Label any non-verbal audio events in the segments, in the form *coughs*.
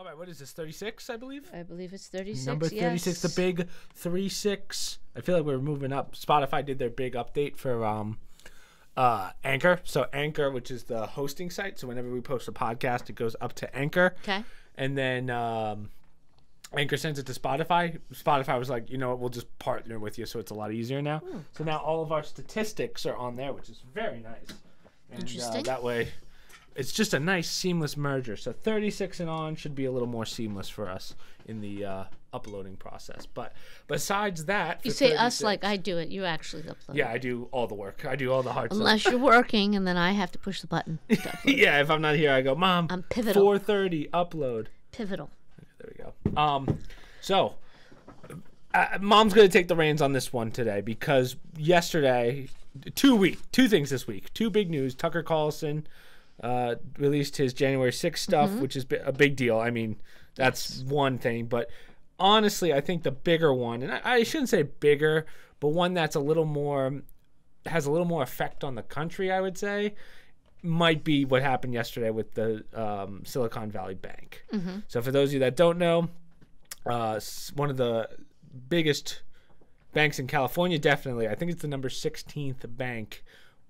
All right, what is this? Thirty six, I believe. I believe it's 36. Number thirty six, the big three six. I feel like we're moving up. Spotify did their big update for um, uh, Anchor. So Anchor, which is the hosting site. So whenever we post a podcast, it goes up to Anchor. Okay. and then um, Anchor sends it to Spotify. Spotify was like, you know what, we'll just partner with you, so it's a lot easier now. Hmm. So now all of our statistics are on there, which is very nice. And, Interesting. Uh, that way, it's just a nice seamless merger. So 36 and on should be a little more seamless for us in the uh, uploading process. But besides that, You say us like I do it. You actually upload. Yeah, I do all the work. I do all the hard stuff. Unless you're working, and then I have to push the button. *laughs* yeah, if I'm not here, I go, Mom. I'm pivotal. 4:30 upload. Pivotal. There we go. Um, so uh, mom's gonna take the reins on this one today because yesterday, two week, two things this week, two big news. Tucker Carlson uh, released his January 6th stuff, which is a big deal. I mean, that's one thing, but honestly, I think the bigger one, and I, I shouldn't say bigger, but one that's a little more has a little more effect on the country, I would say, might be what happened yesterday with the um, Silicon Valley Bank. So, for those of you that don't know, uh, one of the biggest banks in California, definitely, I think it's the number 16th bank,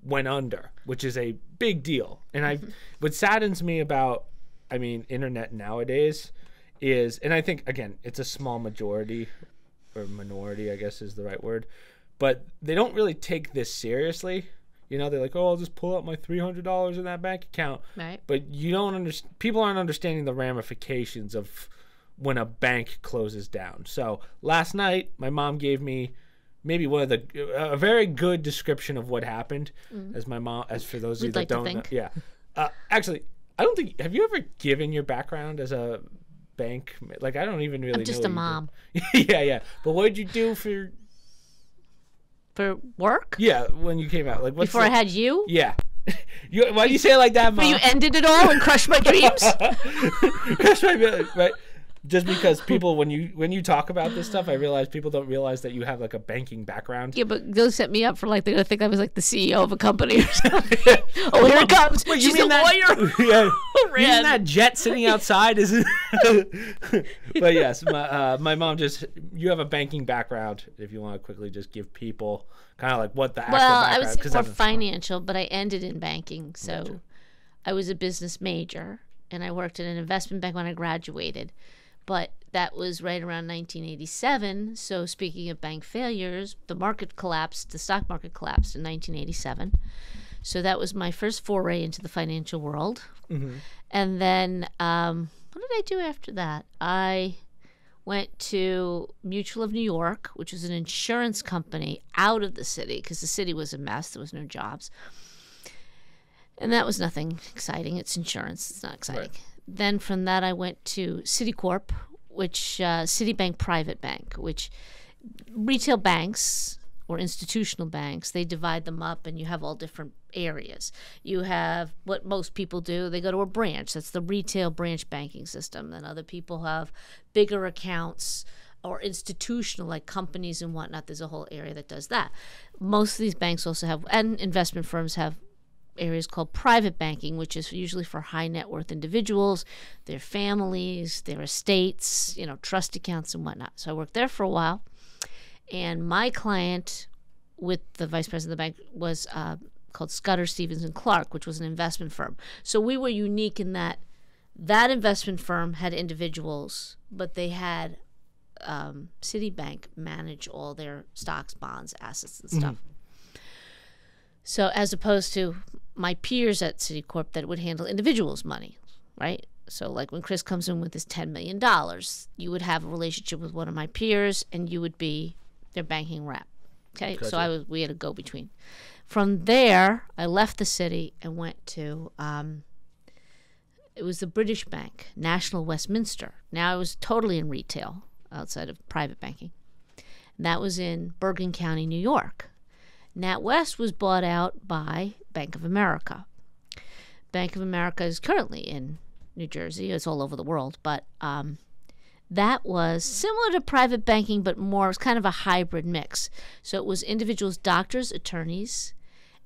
went under, which is a big deal. And I, *laughs* what saddens me about, I mean, internet nowadays is, and I think again, it's a small majority or minority, I guess is the right word, but they don't really take this seriously. You know, they're like, oh, I'll just pull out my three hundred dollars in that bank account. Right. But you don't understand. People aren't understanding the ramifications of when a bank closes down. So last night, my mom gave me maybe one of the a very good description of what happened. As my mom, as for those of you that like don't, know, think. yeah. Uh, actually, I don't think. Have you ever given your background as a bank? Like, I don't even really. I'm just a mom. *laughs* yeah, yeah. But what did you do for? For work? Yeah, when you came out, like Before the- I had you? Yeah. *laughs* you, why do you say it like that, mom? You ended it all and crushed my dreams? Right, really, right. Just because *laughs* people, when you when you talk about this stuff, I realize people don't realize that you have like a banking background. yeah, but they'll set me up for like, they're going to think I was like the CEO of a company or *laughs* something. oh, here it comes. Wait, you She's mean a that- lawyer. *laughs* yeah. You mean that jet sitting outside is but yes my, uh, my mom just you have a banking background if you want to quickly just give people kind of like what the actual Well, I was more financial, but I ended in banking. So I was a business major and I worked at an investment bank when I graduated. But that was right around 1987. So speaking of bank failures, the market collapsed, the stock market collapsed in 1987. So that was my first foray into the financial world. And then um, what did I do after that? I went to Mutual of New York, which was an insurance company out of the city because the city was a mess. There was no jobs. And that was nothing exciting. It's insurance. It's not exciting. Then from that, I went to Citicorp, which uh, Citibank Private Bank, which retail banks or institutional banks, they divide them up and you have all different areas. You have what most people do, they go to a branch. That's the retail branch banking system. Then other people have bigger accounts or institutional like companies and whatnot. There's a whole area that does that. Most of these banks also have and investment firms have areas called private banking, which is usually for high net worth individuals, their families, their estates, you know, trust accounts and whatnot. So I worked there for a while. And my client with the vice president of the bank was uh, called Scudder Stevens and Clark, which was an investment firm. So we were unique in that that investment firm had individuals, but they had um, Citibank manage all their stocks, bonds, assets, and stuff. So as opposed to my peers at Citicorp that would handle individuals' money, right? So like when Chris comes in with his ten million dollars, you would have a relationship with one of my peers, and you would be their banking rep. Okay, so I was we had a go between. From there, I left the city and went to um, it was the British Bank, National Westminster. Now I was totally in retail outside of private banking. And that was in Bergen County, New York. NatWest was bought out by Bank of America. Bank of America is currently in New Jersey. It's all over the world, but um, that was similar to private banking, but more. It was kind of a hybrid mix. So it was individuals, doctors, attorneys,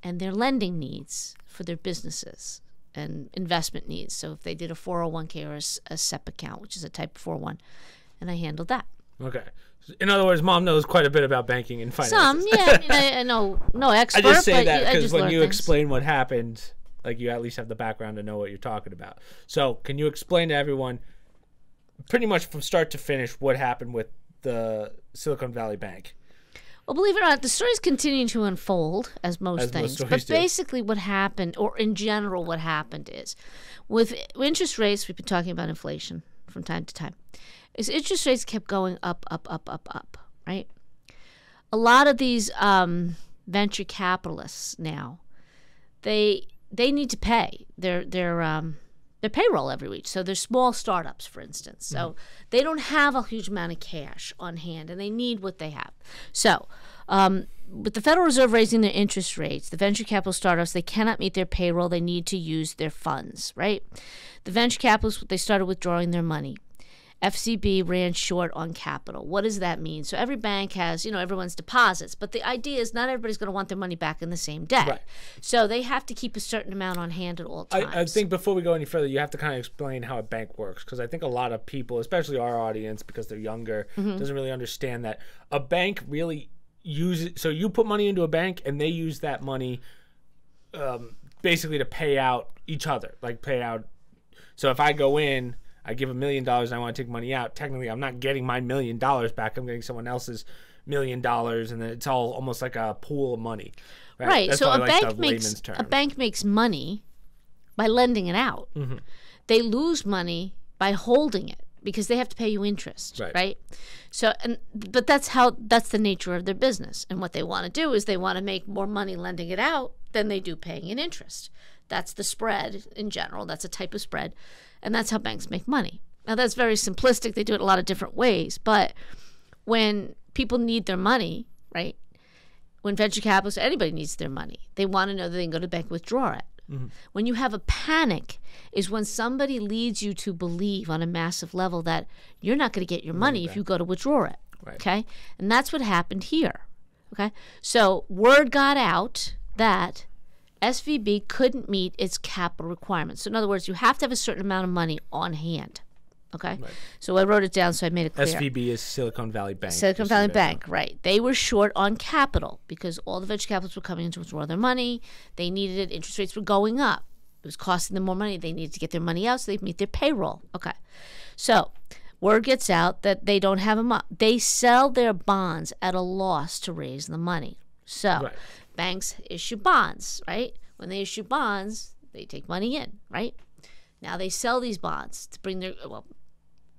and their lending needs for their businesses. and investment needs. So if they did a 401k or a SEP account, which is a type of 401, and I handled that. Okay. In other words, mom knows quite a bit about banking and finance. Some, yeah, I, mean, I, I know no *laughs* I just say but that because when you things. explain what happened, like you at least have the background to know what you're talking about. So, can you explain to everyone, pretty much from start to finish, what happened with the Silicon Valley Bank? Well, believe it or not, the story's continuing to unfold as most As things. stories but do. basically, what happened, or in general, what happened is, with interest rates, we've been talking about inflation from time to time. Is interest rates kept going up, up, up, up, up, right? A lot of these um, venture capitalists now, they they need to pay their their um, their payroll every week. So they're small startups, for instance. So they don't have a huge amount of cash on hand, and they need what they have. So um, with the Federal Reserve raising their interest rates, the venture capital startups they cannot meet their payroll. They need to use their funds, right? The venture capitalists they started withdrawing their money. FCB ran short on capital. What does that mean? So every bank has, you know, everyone's deposits, but the idea is not everybody's going to want their money back in the same day. Right. So they have to keep a certain amount on hand at all times. I, I think before we go any further, you have to kind of explain how a bank works because I think a lot of people, especially our audience, because they're younger, Mm-hmm. doesn't really understand that a bank really uses. So you put money into a bank, and they use that money um, basically to pay out each other, like pay out. So if I go in, I give a million dollars, and I want to take money out. Technically, I'm not getting my million dollars back. I'm getting someone else's million dollars, and then it's all almost like a pool of money. Right. That's so a like bank makes a bank makes money by lending it out. Mm-hmm. They lose money by holding it because they have to pay you interest, Right. So and but that's how that's the nature of their business. And what they want to do is they want to make more money lending it out than they do paying in interest. That's the spread in general. That's a type of spread. And that's how banks make money. Now that's very simplistic. They do it a lot of different ways, but when people need their money, right? when venture capitalists, anybody needs their money. They want to know that they can go to the bank and withdraw it. Mm-hmm. When you have a panic, is when somebody leads you to believe on a massive level that you're not going to get your money if you go to withdraw it. Right. Okay, and that's what happened here. Okay, so word got out that SVB couldn't meet its capital requirements. So in other words, you have to have a certain amount of money on hand. Okay, so I wrote it down so I made it clear. SVB is Silicon Valley Bank. Silicon Valley. Bank, right. They were short on capital because all the venture capitalists were coming in to withdraw their money. They needed it. Interest rates were going up. It was costing them more money. They needed to get their money out so they could meet their payroll. Okay. So word gets out that they don't have them up. They sell their bonds at a loss to raise the money. So Right. Banks issue bonds, right? When they issue bonds, they take money in, right? Now they sell these bonds to bring their well,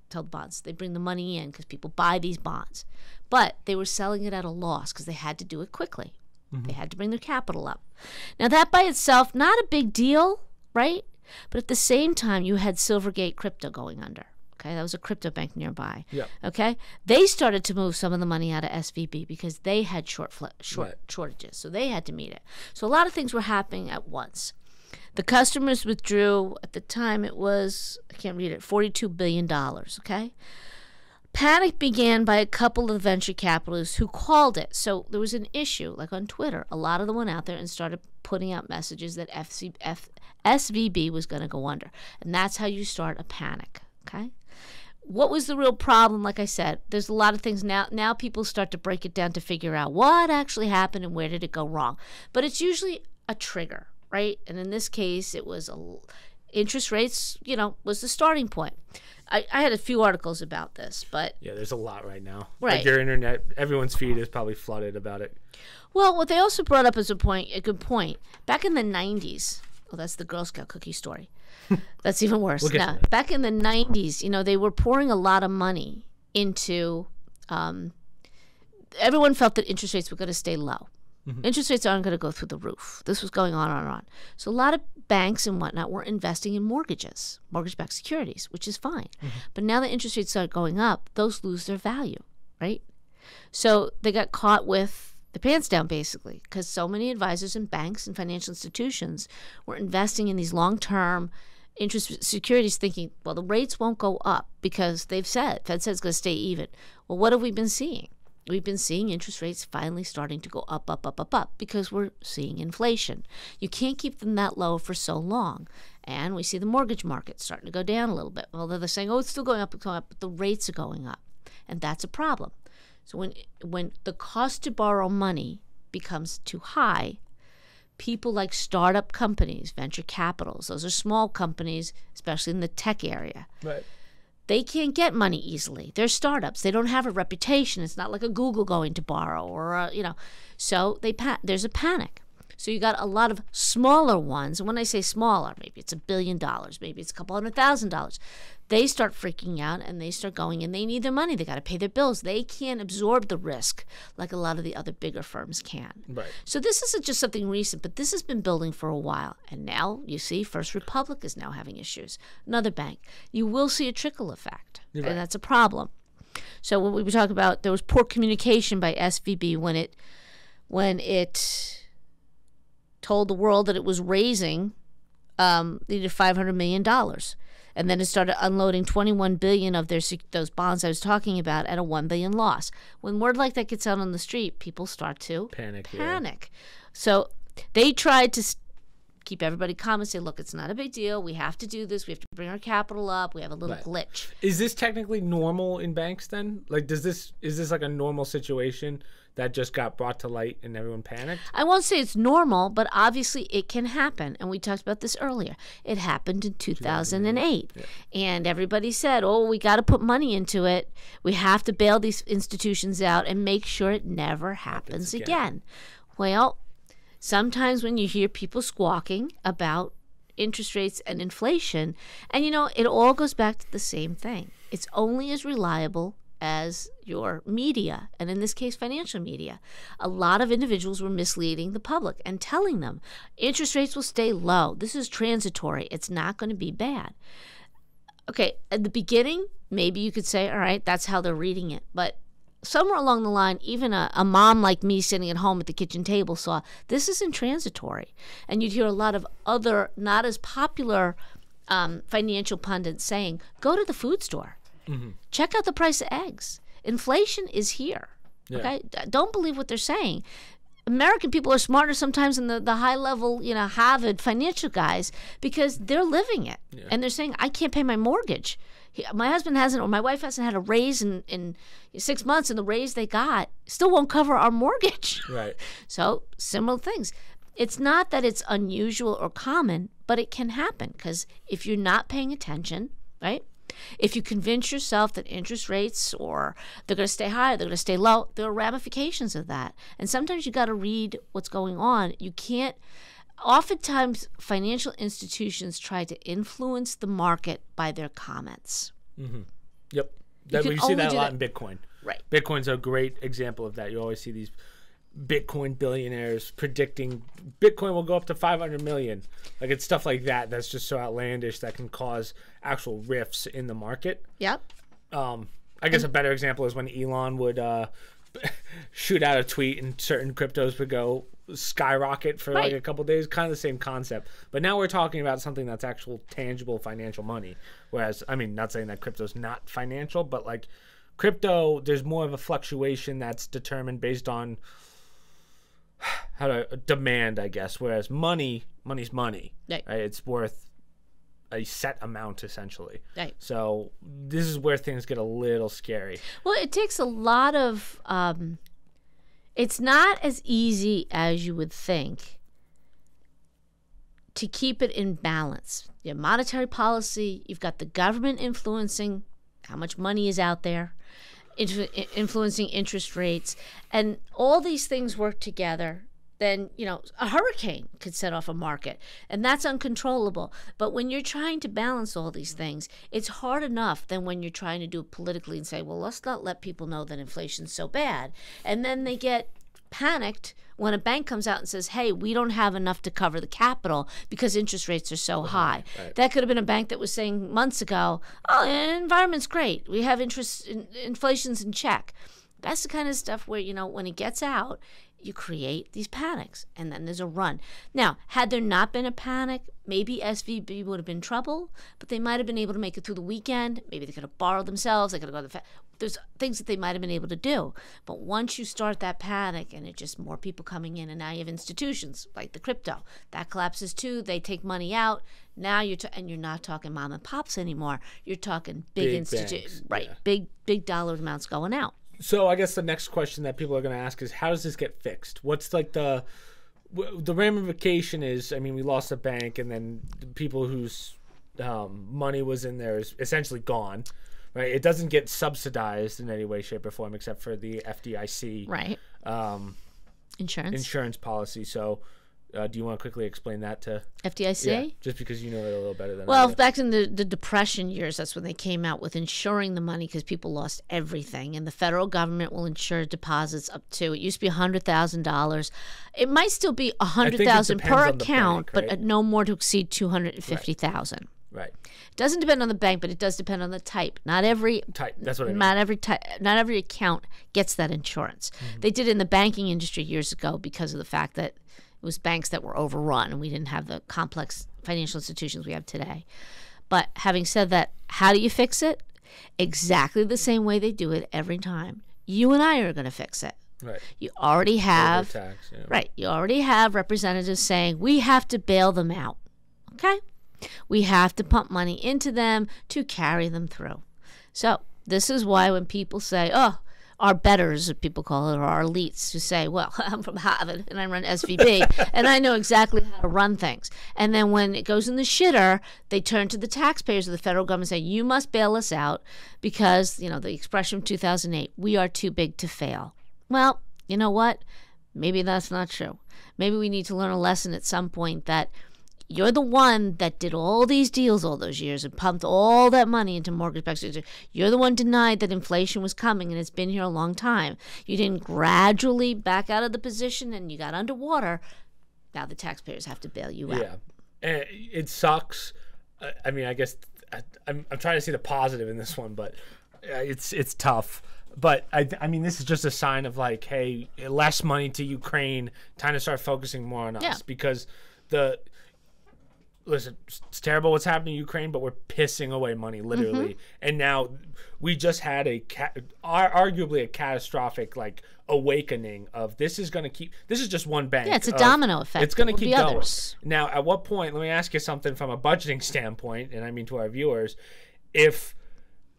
tell the bonds they bring the money in because people buy these bonds, but they were selling it at a loss because they had to do it quickly. Mm-hmm. They had to bring their capital up. Now that by itself not a big deal, right? But at the same time, you had Silvergate Crypto going under. Okay, that was a crypto bank nearby. Yep. Okay, they started to move some of the money out of SVB because they had short fl- short Right. shortages, so they had to meet it. So a lot of things were happening at once. The customers withdrew at the time. It was I can't read it. Forty-two billion dollars. Okay. Panic began by a couple of venture capitalists who called it. So there was an issue, like on Twitter. A lot of them went out there and started putting out messages that FC, F, SVB was going to go under. And that's how you start a panic. Okay what was the real problem like i said there's a lot of things now now people start to break it down to figure out what actually happened and where did it go wrong but it's usually a trigger right and in this case it was a interest rates you know was the starting point i, I had a few articles about this but Yeah, there's a lot right now. Right. Like your internet, everyone's feed is probably flooded about it. Well, what they also brought up as a point, a good point. Back in the '90s, oh, that's the Girl Scout cookie story. *laughs* that's even worse. We'll now, that. back in the '90s, you know, they were pouring a lot of money into. Um, everyone felt that interest rates were going to stay low. Interest rates aren't going to go through the roof. This was going on on and on. So a lot of banks and whatnot were investing in mortgages, mortgage-backed securities, which is fine. But now that interest rates start going up, those lose their value, right? So they got caught with the pants down basically because so many advisors and banks and financial institutions were investing in these long term interest securities thinking, well, the rates won't go up because they've said, Fed said it's going to stay even. Well, what have we been seeing? we've been seeing interest rates finally starting to go up, up, up, up, up because we're seeing inflation. You can't keep them that low for so long. And we see the mortgage market starting to go down a little bit. Although they're saying, oh, it's still going up, going up, but the rates are going up. And that's a problem. So when when the cost to borrow money becomes too high, people like startup companies, venture capitals, those are small companies, especially in the tech area. Right. They can't get money easily. They're startups. They don't have a reputation. It's not like a Google going to borrow or a, you know. So they pa- there's a panic. So you got a lot of smaller ones. And when I say smaller, maybe it's a billion dollars, maybe it's a couple hundred thousand dollars. They start freaking out and they start going and they need their money. They got to pay their bills. They can't absorb the risk like a lot of the other bigger firms can. Right. So this isn't just something recent, but this has been building for a while. And now you see First Republic is now having issues. Another bank. You will see a trickle effect. Right. And that's a problem. So when we were talking about there was poor communication by SVB when it when it told the world that it was raising um, needed five hundred million dollars, and then it started unloading twenty one billion of their those bonds I was talking about at a one billion loss. When word like that gets out on the street, people start to Panic. yeah. panic. So they tried to keep everybody calm and say, "Look, it's not a big deal. We have to do this. We have to bring our capital up. We have a little Right. glitch." Is this technically normal in banks then? Like, does this is this like a normal situation that just got brought to light and everyone panicked? I won't say it's normal, but obviously it can happen. And we talked about this earlier. It happened in 2008. And everybody said, oh, we got to put money into it. We have to bail these institutions out and make sure it never happens, again. again. Well, sometimes when you hear people squawking about interest rates and inflation, and you know, it all goes back to the same thing. It's only as reliable as your media, and in this case, financial media. A lot of individuals were misleading the public and telling them interest rates will stay low. This is transitory, it's not going to be bad. Okay, at the beginning, maybe you could say, all right, that's how they're reading it. But somewhere along the line, even a, a mom like me sitting at home at the kitchen table saw this isn't transitory. And you'd hear a lot of other, not as popular um, financial pundits saying, go to the food store, Mm-hmm. check out the price of eggs. Inflation is here. Yeah. Okay, don't believe what they're saying. American people are smarter sometimes than the, the high level, you know, Harvard financial guys because they're living it. And they're saying, I can't pay my mortgage. He, my husband hasn't, or my wife hasn't had a raise in, in six months, and the raise they got still won't cover our mortgage. *laughs* Right. So, similar things. It's not that it's unusual or common, but it can happen because if you're not paying attention, right? If you convince yourself that interest rates or they're going to stay high, they're going to stay low, there are ramifications of that. And sometimes you got to read what's going on. You can't. Oftentimes, financial institutions try to influence the market by their comments. Mm-hmm. Yep. That, can we see that a lot that- in Bitcoin. Right. Bitcoin's a great example of that. You always see these Bitcoin billionaires predicting Bitcoin will go up to 500 million. Like it's stuff like that that's just so outlandish that can cause actual rifts in the market. Yep. Um, I guess a better example is when Elon would uh, *laughs* shoot out a tweet and certain cryptos would go skyrocket for like a couple days. Kind of the same concept. But now we're talking about something that's actual tangible financial money. Whereas, I mean, not saying that crypto's not financial, but like crypto, there's more of a fluctuation that's determined based on how to demand, I guess. Whereas money, money's money. Right. It's worth a set amount essentially. Right. So this is where things get a little scary. Well, it takes a lot of. Um, it's not as easy as you would think to keep it in balance. You have monetary policy, you've got the government influencing how much money is out there, influ- i- influencing interest rates, and all these things work together. Then, you know, a hurricane could set off a market, and that's uncontrollable. But when you're trying to balance all these things, it's hard enough than when you're trying to do it politically and say, well, let's not let people know that inflation's so bad. And then they get panicked when a bank comes out and says, "Hey, we don't have enough to cover the capital because interest rates are so high." That could have been a bank that was saying months ago, "Oh, environment's great. We have interest in, inflation's in check." That's the kind of stuff where you know when it gets out, you create these panics and then there's a run. Now, had there not been a panic, maybe SVB would have been trouble, but they might have been able to make it through the weekend. Maybe they could have borrowed themselves. They could have gone to the fa- there's things that they might have been able to do. But once you start that panic and it just more people coming in, and now you have institutions like the crypto that collapses too. They take money out. Now you're t- and you're not talking mom and pops anymore. You're talking big, Big institutions, right? yeah. Big big dollar amounts going out. So I guess the next question that people are going to ask is, how does this get fixed? What's like the the ramification is? I mean, we lost a bank, and then the people whose um, money was in there is essentially gone. Right? It doesn't get subsidized in any way, shape, or form, except for the FDIC Right. um, Insurance. insurance policy. So, uh, do you want to quickly explain that to? FDIC. Yeah, just because you know it a little better than I Well, back in the, the Depression years, that's when they came out with insuring the money because people lost everything. And the federal government will insure deposits up to, it used to be $100,000. It might still be it 100000 depends per account, bank, but right? at no more to exceed 250000 right. It doesn't depend on the bank, but it does depend on the type. Not every Type. That's what I mean. not every type, not every account gets that insurance. Mm-hmm. They did in the banking industry years ago because of the fact that it was banks that were overrun and we didn't have the complex financial institutions we have today. But having said that, how do you fix it? Exactly the same way they do it every time. You and I are going to fix it. Right. You already have Overtax, yeah. Right. You already have representatives saying we have to bail them out. Okay? We have to pump money into them to carry them through. So, this is why when people say, oh, our betters, as people call it, or our elites, who say, well, *laughs* I'm from Harvard and I run SVB *laughs* and I know exactly how to run things. And then when it goes in the shitter, they turn to the taxpayers of the federal government and say, you must bail us out because, you know, the expression from 2008, we are too big to fail. Well, you know what? Maybe that's not true. Maybe we need to learn a lesson at some point that you're the one that did all these deals all those years and pumped all that money into mortgage-backed securities. You're the one denied that inflation was coming and it's been here a long time. You didn't gradually back out of the position and you got underwater. Now the taxpayers have to bail you out. Yeah, and it sucks. I- mean, I guess I, I'm I'm trying to see the positive in this one, but it's it's tough. But I I mean, this is just a sign of like, hey, less money to Ukraine. Time to start focusing more on us Yeah. because the listen, it's terrible what's happening in Ukraine, but we're pissing away money literally. Mm-hmm. And now we just had a ca- arguably a catastrophic like awakening of this is going to keep. This is just one bank. Yeah, it's a of- domino effect. It's going to keep going. others. Now, at what point? Let me ask you something from a budgeting standpoint, and I mean to our viewers, if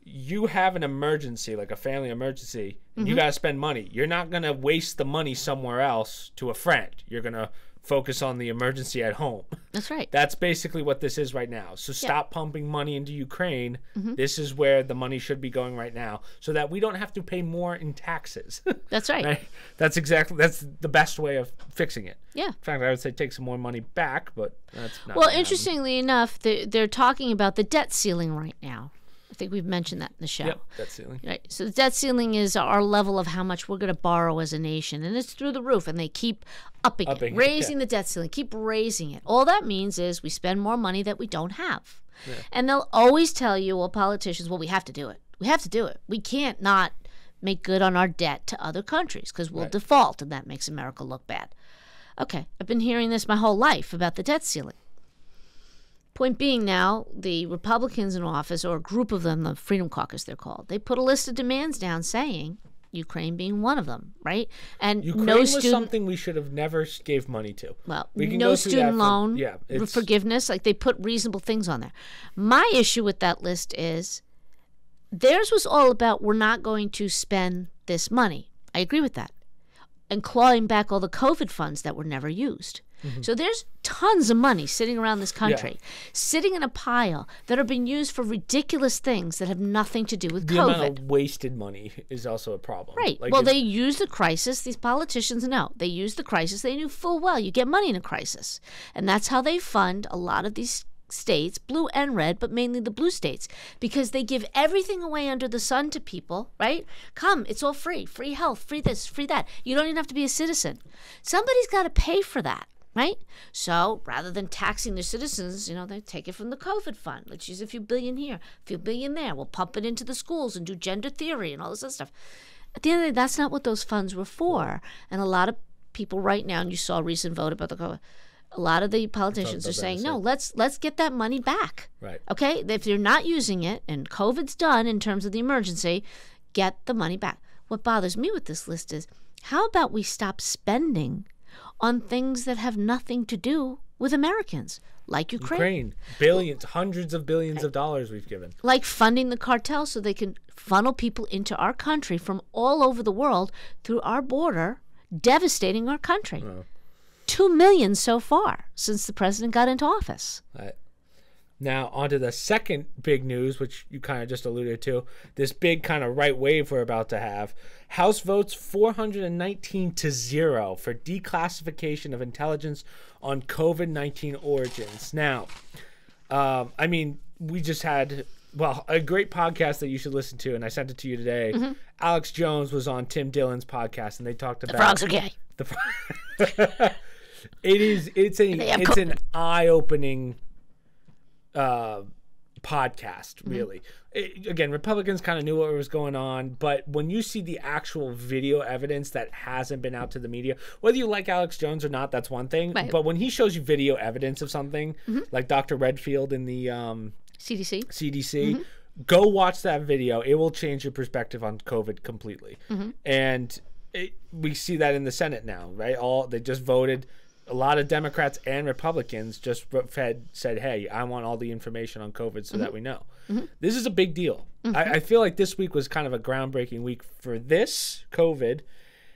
you have an emergency, like a family emergency, and you Mm-hmm. got to spend money. You're not going to waste the money somewhere else to a friend. You're going to focus on the emergency at home. *laughs* That's right. That's basically what this is right now. So stop pumping money into Ukraine. Mm-hmm. This is where the money should be going right now, so that we don't have to pay more in taxes. *laughs* That's right. Right? That's exactly that's the best way of fixing it. Yeah. In fact, I would say take some more money back, but that's not. Well, gonna happen. interestingly enough, they, they're talking about the debt ceiling right now. I think we've mentioned that in the show. Yep, that's ceiling. Right. So the debt ceiling is our level of how much we're going to borrow as a nation, and it's through the roof. And they keep upping, Upping it, it, raising the debt ceiling, keep raising it. All that means is we spend more money that we don't have, Yeah. and they'll always tell you, well, politicians, well, we have to do it. We have to do it. We can't not make good on our debt to other countries because we'll default, and that makes America look bad. Okay, I've been hearing this my whole life about the debt ceiling. Point being now, the Republicans in office, or a group of them, the Freedom Caucus they're called, they put a list of demands down saying, Ukraine being one of them, right? And Ukraine no was student something we should have never gave money to. well, We can no go through that student for- loan yeah, it's- forgiveness. Like they put reasonable things on there. My issue with that list is theirs was all about we're not going to spend this money. I agree with that. And clawing back all the COVID funds that were never used. Mm-hmm. So there's tons of money sitting around this country, sitting in a pile that are being used for ridiculous things that have nothing to do with The COVID. amount of wasted money is also a problem. Right. Like, well, they use the crisis. These politicians know they use the crisis. They knew full well you get money in a crisis, and that's how they fund a lot of these states, blue and red, but mainly the blue states, because they give everything away under the sun to people. Right? Come, it's all free. Free health, free this, free that. You don't even have to be a citizen. Somebody's got to pay for that. Right? So rather than taxing their citizens, you know, they take it from the COVID fund. Let's use a few billion here, a few billion there. We'll pump it into the schools and do gender theory and all this other stuff. At the end of the day, that's not what those funds were for. And a lot of people right now, and you saw a recent vote about the COVID. A lot of the politicians are saying, no, let's let's get that money back. Right. Okay, if you're not using it and COVID's done in terms of the emergency, get the money back. What bothers me with this list is how about we stop spending on things that have nothing to do with Americans, like Ukraine, Ukraine, billions, hundreds of billions of dollars we've given. like funding the cartel so they can funnel people into our country from all over the world through our border, devastating our country. Two million so far since the president got into office. Now, on to the second big news, which you kind of just alluded to. This big kind of right wave we're about to have. House votes 419 to 0 for declassification of intelligence on COVID 19 origins. Now, um, I mean, we just had, well, a great podcast that you should listen to, and I sent it to you today. Alex Jones was on Tim Dillon's podcast, and they talked about Frogs are gay. *laughs* the *laughs* it is it's a it's an eye-opening uh podcast Mm-hmm. really It- again republicans kind of knew what was going on but when you see the actual video evidence that hasn't been out to the media whether you like alex jones or not that's one thing Right. but when he shows you video evidence of something Mm-hmm. like dr redfield in the um CDC. CDC. Mm-hmm. Go watch that video. It will change your perspective on COVID completely. Mm-hmm. And it, we see that in the Senate now, right? All they just voted. A lot of Democrats and Republicans just fed said, "Hey, I want all the information on COVID so Mm-hmm. that we know." This is a big deal. I, I feel like this week was kind of a groundbreaking week for this COVID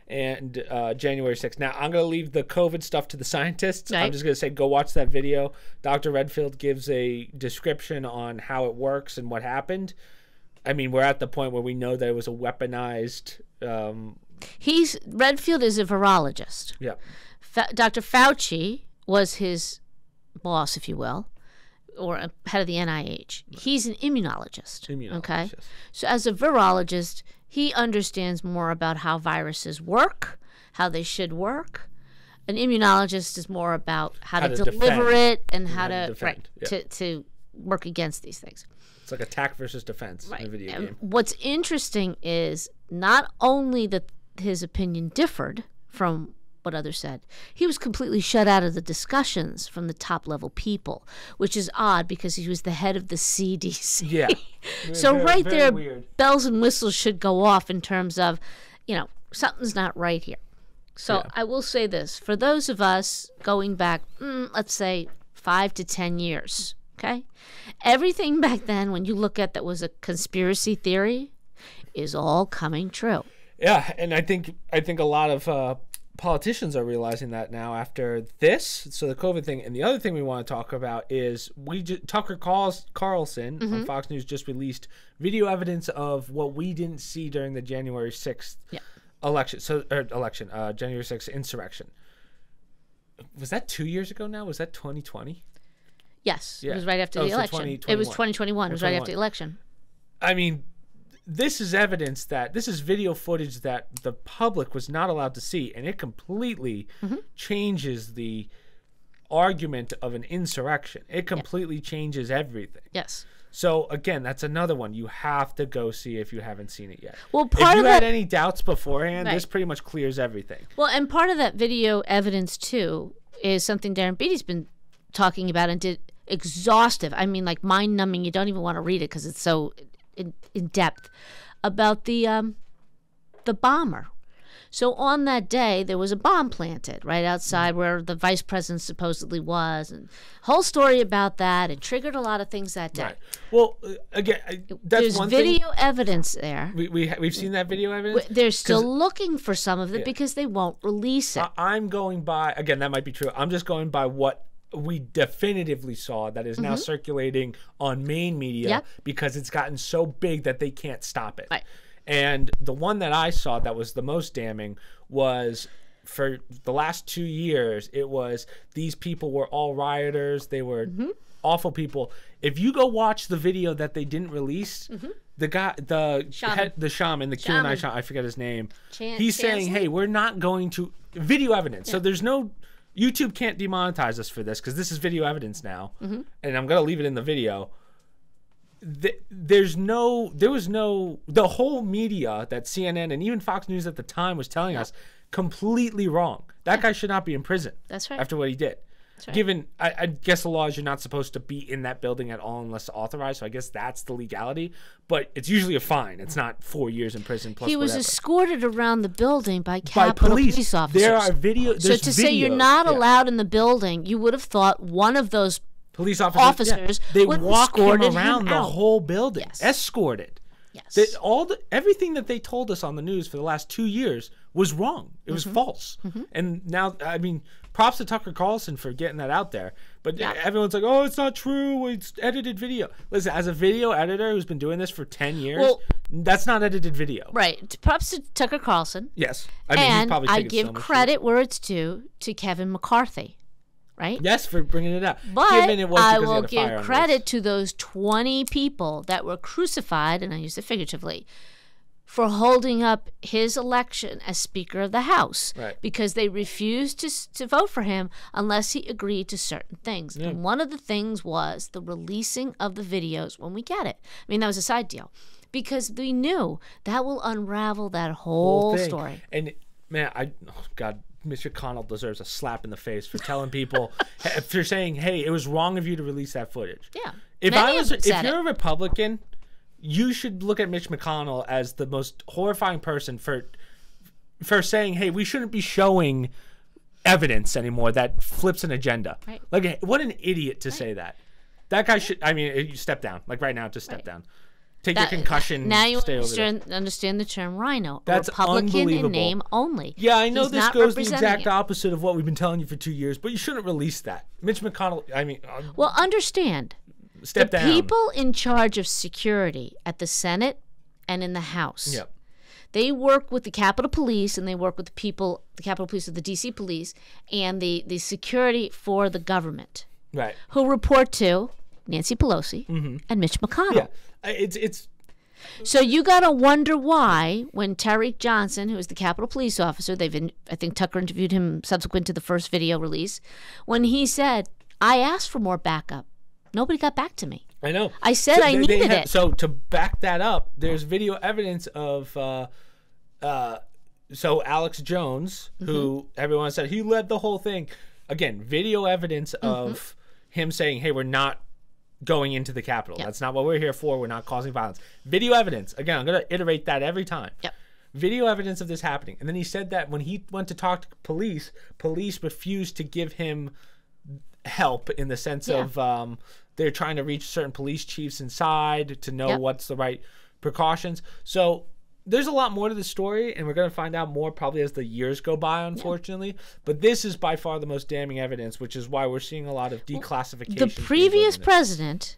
and uh, January 6th. Now, I'm going to leave the COVID stuff to the scientists. I'm just going to say go watch that video. Dr. Redfield gives a description on how it works and what happened. I mean, we're at the point where we know that it was a weaponized. Um, He's Redfield is a virologist. yeah. Fa- Dr. Fauci was his boss, if you will, or head of the NIH. He's an immunologist. Immunologist. Okay. So, as a virologist, he understands more about how viruses work, how they should work. An immunologist is more about how, How to, to deliver defend. it and how, how to to, right, yeah. to to work against these things. It's like attack versus defense in a video And game. What's interesting is not only that his opinion differed from what others said, he was completely shut out of the discussions from the top level people, which is odd because he was the head of the CDC. Yeah. *laughs* so Very- right very there, weird. bells and whistles should go off in terms of, you know, something's not right here. So Yeah. I will say this: for those of us going back, mm, let's say five to ten years, okay, everything back then, when you look at that was a conspiracy theory, is all coming true. Yeah, and I think I think a lot of uh, politicians are realizing that now after this. So the COVID thing, and the other thing we want to talk about is we ju- Tucker Carls- Carlson Mm-hmm. on Fox News just released video evidence of what we didn't see during the January sixth Yeah. election. So or election, uh, January sixth insurrection. Was that two years ago now? Was that twenty twenty? Yes, Yeah. it was right after Oh, the so election. It was 2021. 2021. It was right after the election. I mean, this is evidence that this is video footage that the public was not allowed to see, and it completely Mm-hmm. changes the argument of an insurrection. It completely changes everything. Yes. So again, that's another one you have to go see if you haven't seen it yet. Well, part if you of had that- any doubts beforehand, this pretty much clears everything. Well, and part of that video evidence too is something Darren Beattie's been talking about and did exhaustive. I mean, like mind numbing. You don't even want to read it because it's so in, in depth about the um, the bomber. So on that day, there was a bomb planted right outside where the vice president supposedly was, and whole story about that. It triggered a lot of things that day. Right. Well, uh, again, that's There's one video evidence there. We, we we've seen that video evidence. They're still looking for some of it because they won't release it. I- I'm going by again. That might be true. I'm just going by what we definitively saw that is now circulating on main media Mm-hmm. Yep. because it's gotten so big that they can't stop it. Right. And the one that I saw that was the most damning was for the last two years. It was these people were all rioters. They were Mm-hmm. awful people. If you go watch the video that they didn't release. The guy, the Mm-hmm. Shaman. head, the shaman, the QAnon Shaman. I forget his name. Chan- He's saying, "Hey, we're not going to video evidence. So there's no YouTube can't demonetize us for this because this is video evidence now, Mm-hmm. and I'm gonna leave it in the video. Th- there's no, there was no, the whole media that CNN and even Fox News at the time was telling us completely wrong. That guy should not be in prison. That's right. After what he did. Given, I, I guess the law is you're not supposed to be in that building at all unless authorized. So I guess that's the legality. But it's usually a fine. It's not four years in prison plus he was whatever. escorted around the building by By police. police, officers. There are video. so to say you're not Yeah. allowed in the building, you would have thought one of those police officers, yeah. they would walk him escorted him around the whole building, Yes. escorted. yes. That all the everything that they told us on the news for the last two years was wrong. It was mm-hmm. false. Mm-hmm. And now, I mean, props to Tucker Carlson for getting that out there. But Yeah. everyone's like, "Oh, it's not true. It's edited video." Listen, as a video editor who's been doing this for ten years, Well- that's not edited video. right. Props to Tucker Carlson. Yes, I mean, he's and probably I give so credit where it's due to Kevin McCarthy, right? Yes, for bringing it up. But it I will had a fire give credit to those 20 people that were crucified, and I use it figuratively, for holding up his election as Speaker of the House Right. because they refused to, to vote for him unless he agreed to certain things. And one of the things was the releasing of the videos when we get it. I mean, that was a side deal because we knew that will unravel that whole, thing. story. And man, I oh God, McConnell deserves a slap in the face for telling people *laughs* for saying, "Hey, it was wrong of you to release that footage." Yeah. If Many I was, if you're it. a Republican, you should look at Mitch McConnell as the most horrifying person for for saying, "Hey, we shouldn't be showing evidence anymore that flips an agenda." Right. Like, what an idiot to say that. That guy should. I mean, you step down. Like right now, just step Right. down. Take That- your concussion. Now you stay over there. understand, understand the term RINO. That's Republican in name only. Yeah, I know He's this goes the exact it. opposite of what we've been telling you for two years, but you shouldn't release that. Mitch McConnell, I mean, uh, Well, understand step the down. people in charge of security at the Senate and in the House. Yep. They work with the Capitol Police and they work with the people, the Capitol Police of the DC Police, and the, the security for the government, Right. who report to Nancy Pelosi and Mitch McConnell. Mm-hmm. Yeah. It's it's So you got to wonder why, when Tarik Johnson, who is the Capitol Police officer, they've in, I think Tucker interviewed him subsequent to the first video release, when he said, "I asked for more backup, nobody got back to me." I know. I said I they- they needed have- it. So to back that up, there's video evidence of uh, uh, so Alex Jones, who Mm-hmm. everyone said he led the whole thing. Again, video evidence Mm-hmm. of him saying, "Hey, we're not." Going into the Capitol. Yep. That's not what we're here for. We're not causing violence. Video evidence. Again, I'm going to iterate that every time. Yep. video evidence of this happening. And then he said that when he went to talk to police, police refused to give him help in the sense Yeah. of um, they're trying to reach certain police chiefs inside to know Yep. what's the right precautions. So there's a lot more to the story, and we're going to find out more probably as the years go by, unfortunately. But this is by far the most damning evidence, which is why we're seeing a lot of declassification. The previous president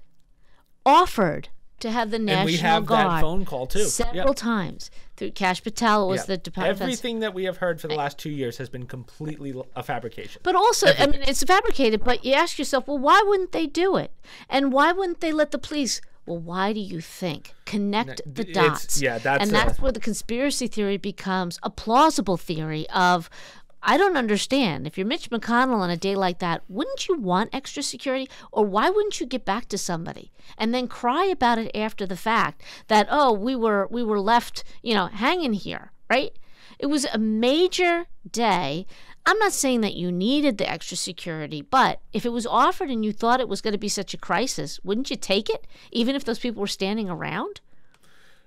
offered to have the National and we have Guard that phone call too. several Yeah. times through Kash Patel was Yeah. the Department. Everything that we have heard for the last two years has been completely a fabrication. But also, I mean, it's fabricated. But you ask yourself, well, why wouldn't they do it? And why wouldn't they let the police? Well, why do you think? Connect the it's- dots. yeah, that's and a- that's where the conspiracy theory becomes a plausible theory of. I don't understand. If you're Mitch McConnell on a day like that, wouldn't you want extra security? Or why wouldn't you get back to somebody and then cry about it after the fact that, oh, we were we were left, you know, hanging here, right? It was a major day. I'm not saying that you needed the extra security, but if it was offered and you thought it was going to be such a crisis, wouldn't you take it, even if those people were standing around?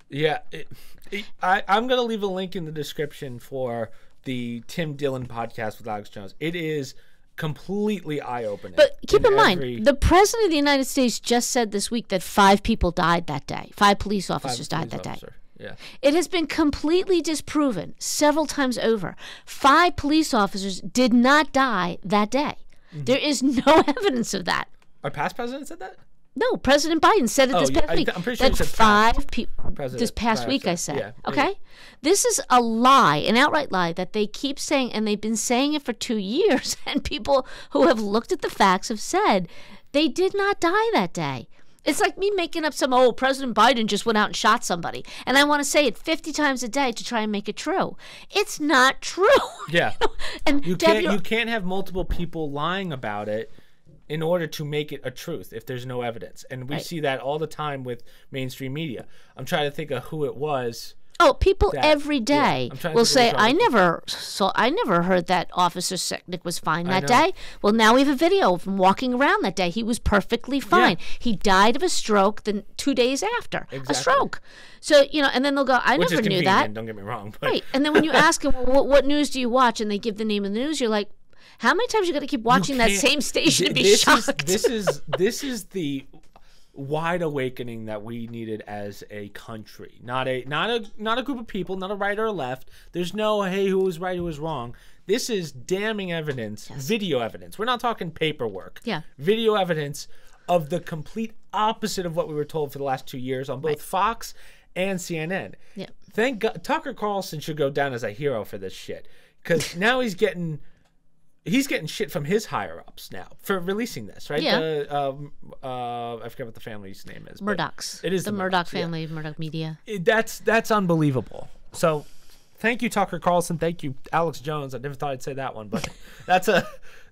Yeah, it, it, I, I'm gonna leave a link in the description for the Tim Dillon podcast with Alex Jones. It is completely eye opening. But keep in, mind, every- the president of the United States just said this week that five people died that day. Five police officers died that day. Yeah, It has been completely disproven several times over. Five police officers did not die that day. Mm-hmm. There is no *laughs* evidence of that. our past president said that. No, President Biden said it Oh, this yeah, past I- week. I'm pretty sure that five people. This past Biden week, I said. yeah, yeah. okay, this is a lie, an outright lie that they keep saying, and they've been saying it for two years. *laughs* And people who have looked at the facts have said they did not die that day. It's like me making up some, oh, President Biden just went out and shot somebody. And I want to say it 50 times a day to try and make it true. It's not true. *laughs* Yeah, and you can't your- you can't have multiple people lying about it in order to make it a truth if there's no evidence. And we Right. see that all the time with mainstream media. I'm trying to think of who it was. Oh, people That- every yeah, day to will say, "I never saw, I never heard that Officer Sicknick was fine that day." Well, now we have a video of him walking around that day. He was perfectly fine. He died of a stroke the two days after Exactly. a stroke. So you know, and then they'll go, "I Which never knew that." Don't get me wrong. But Right. And then when you *laughs* ask them, well, what, what news do you watch? And they give the name of the news, you're like, how many times you got to keep watching that same station to be this shocked? Is, this is *laughs* this is the wide awakening that we needed as a country. Not a not a not a group of people, not a right or a left. There's no hey who was right, who was wrong. This is damning evidence, video evidence. We're not talking paperwork. Yeah. Video evidence of the complete opposite of what we were told for the last two years on both Fox and CNN. Yeah. Thank God Tucker Carlson should go down as a hero for this shit. Because *laughs* now he's getting he's getting shit from his higher ups now for releasing this, right? Yeah. The, um, uh, I forget what the family's name is. Murdochs. It is the, the Murdoch Murdochs, yeah. family, Murdoch Media. it- that's that's unbelievable. So, thank you, Tucker Carlson. Thank you, Alex Jones. I never thought I'd say that one, but *laughs* that's a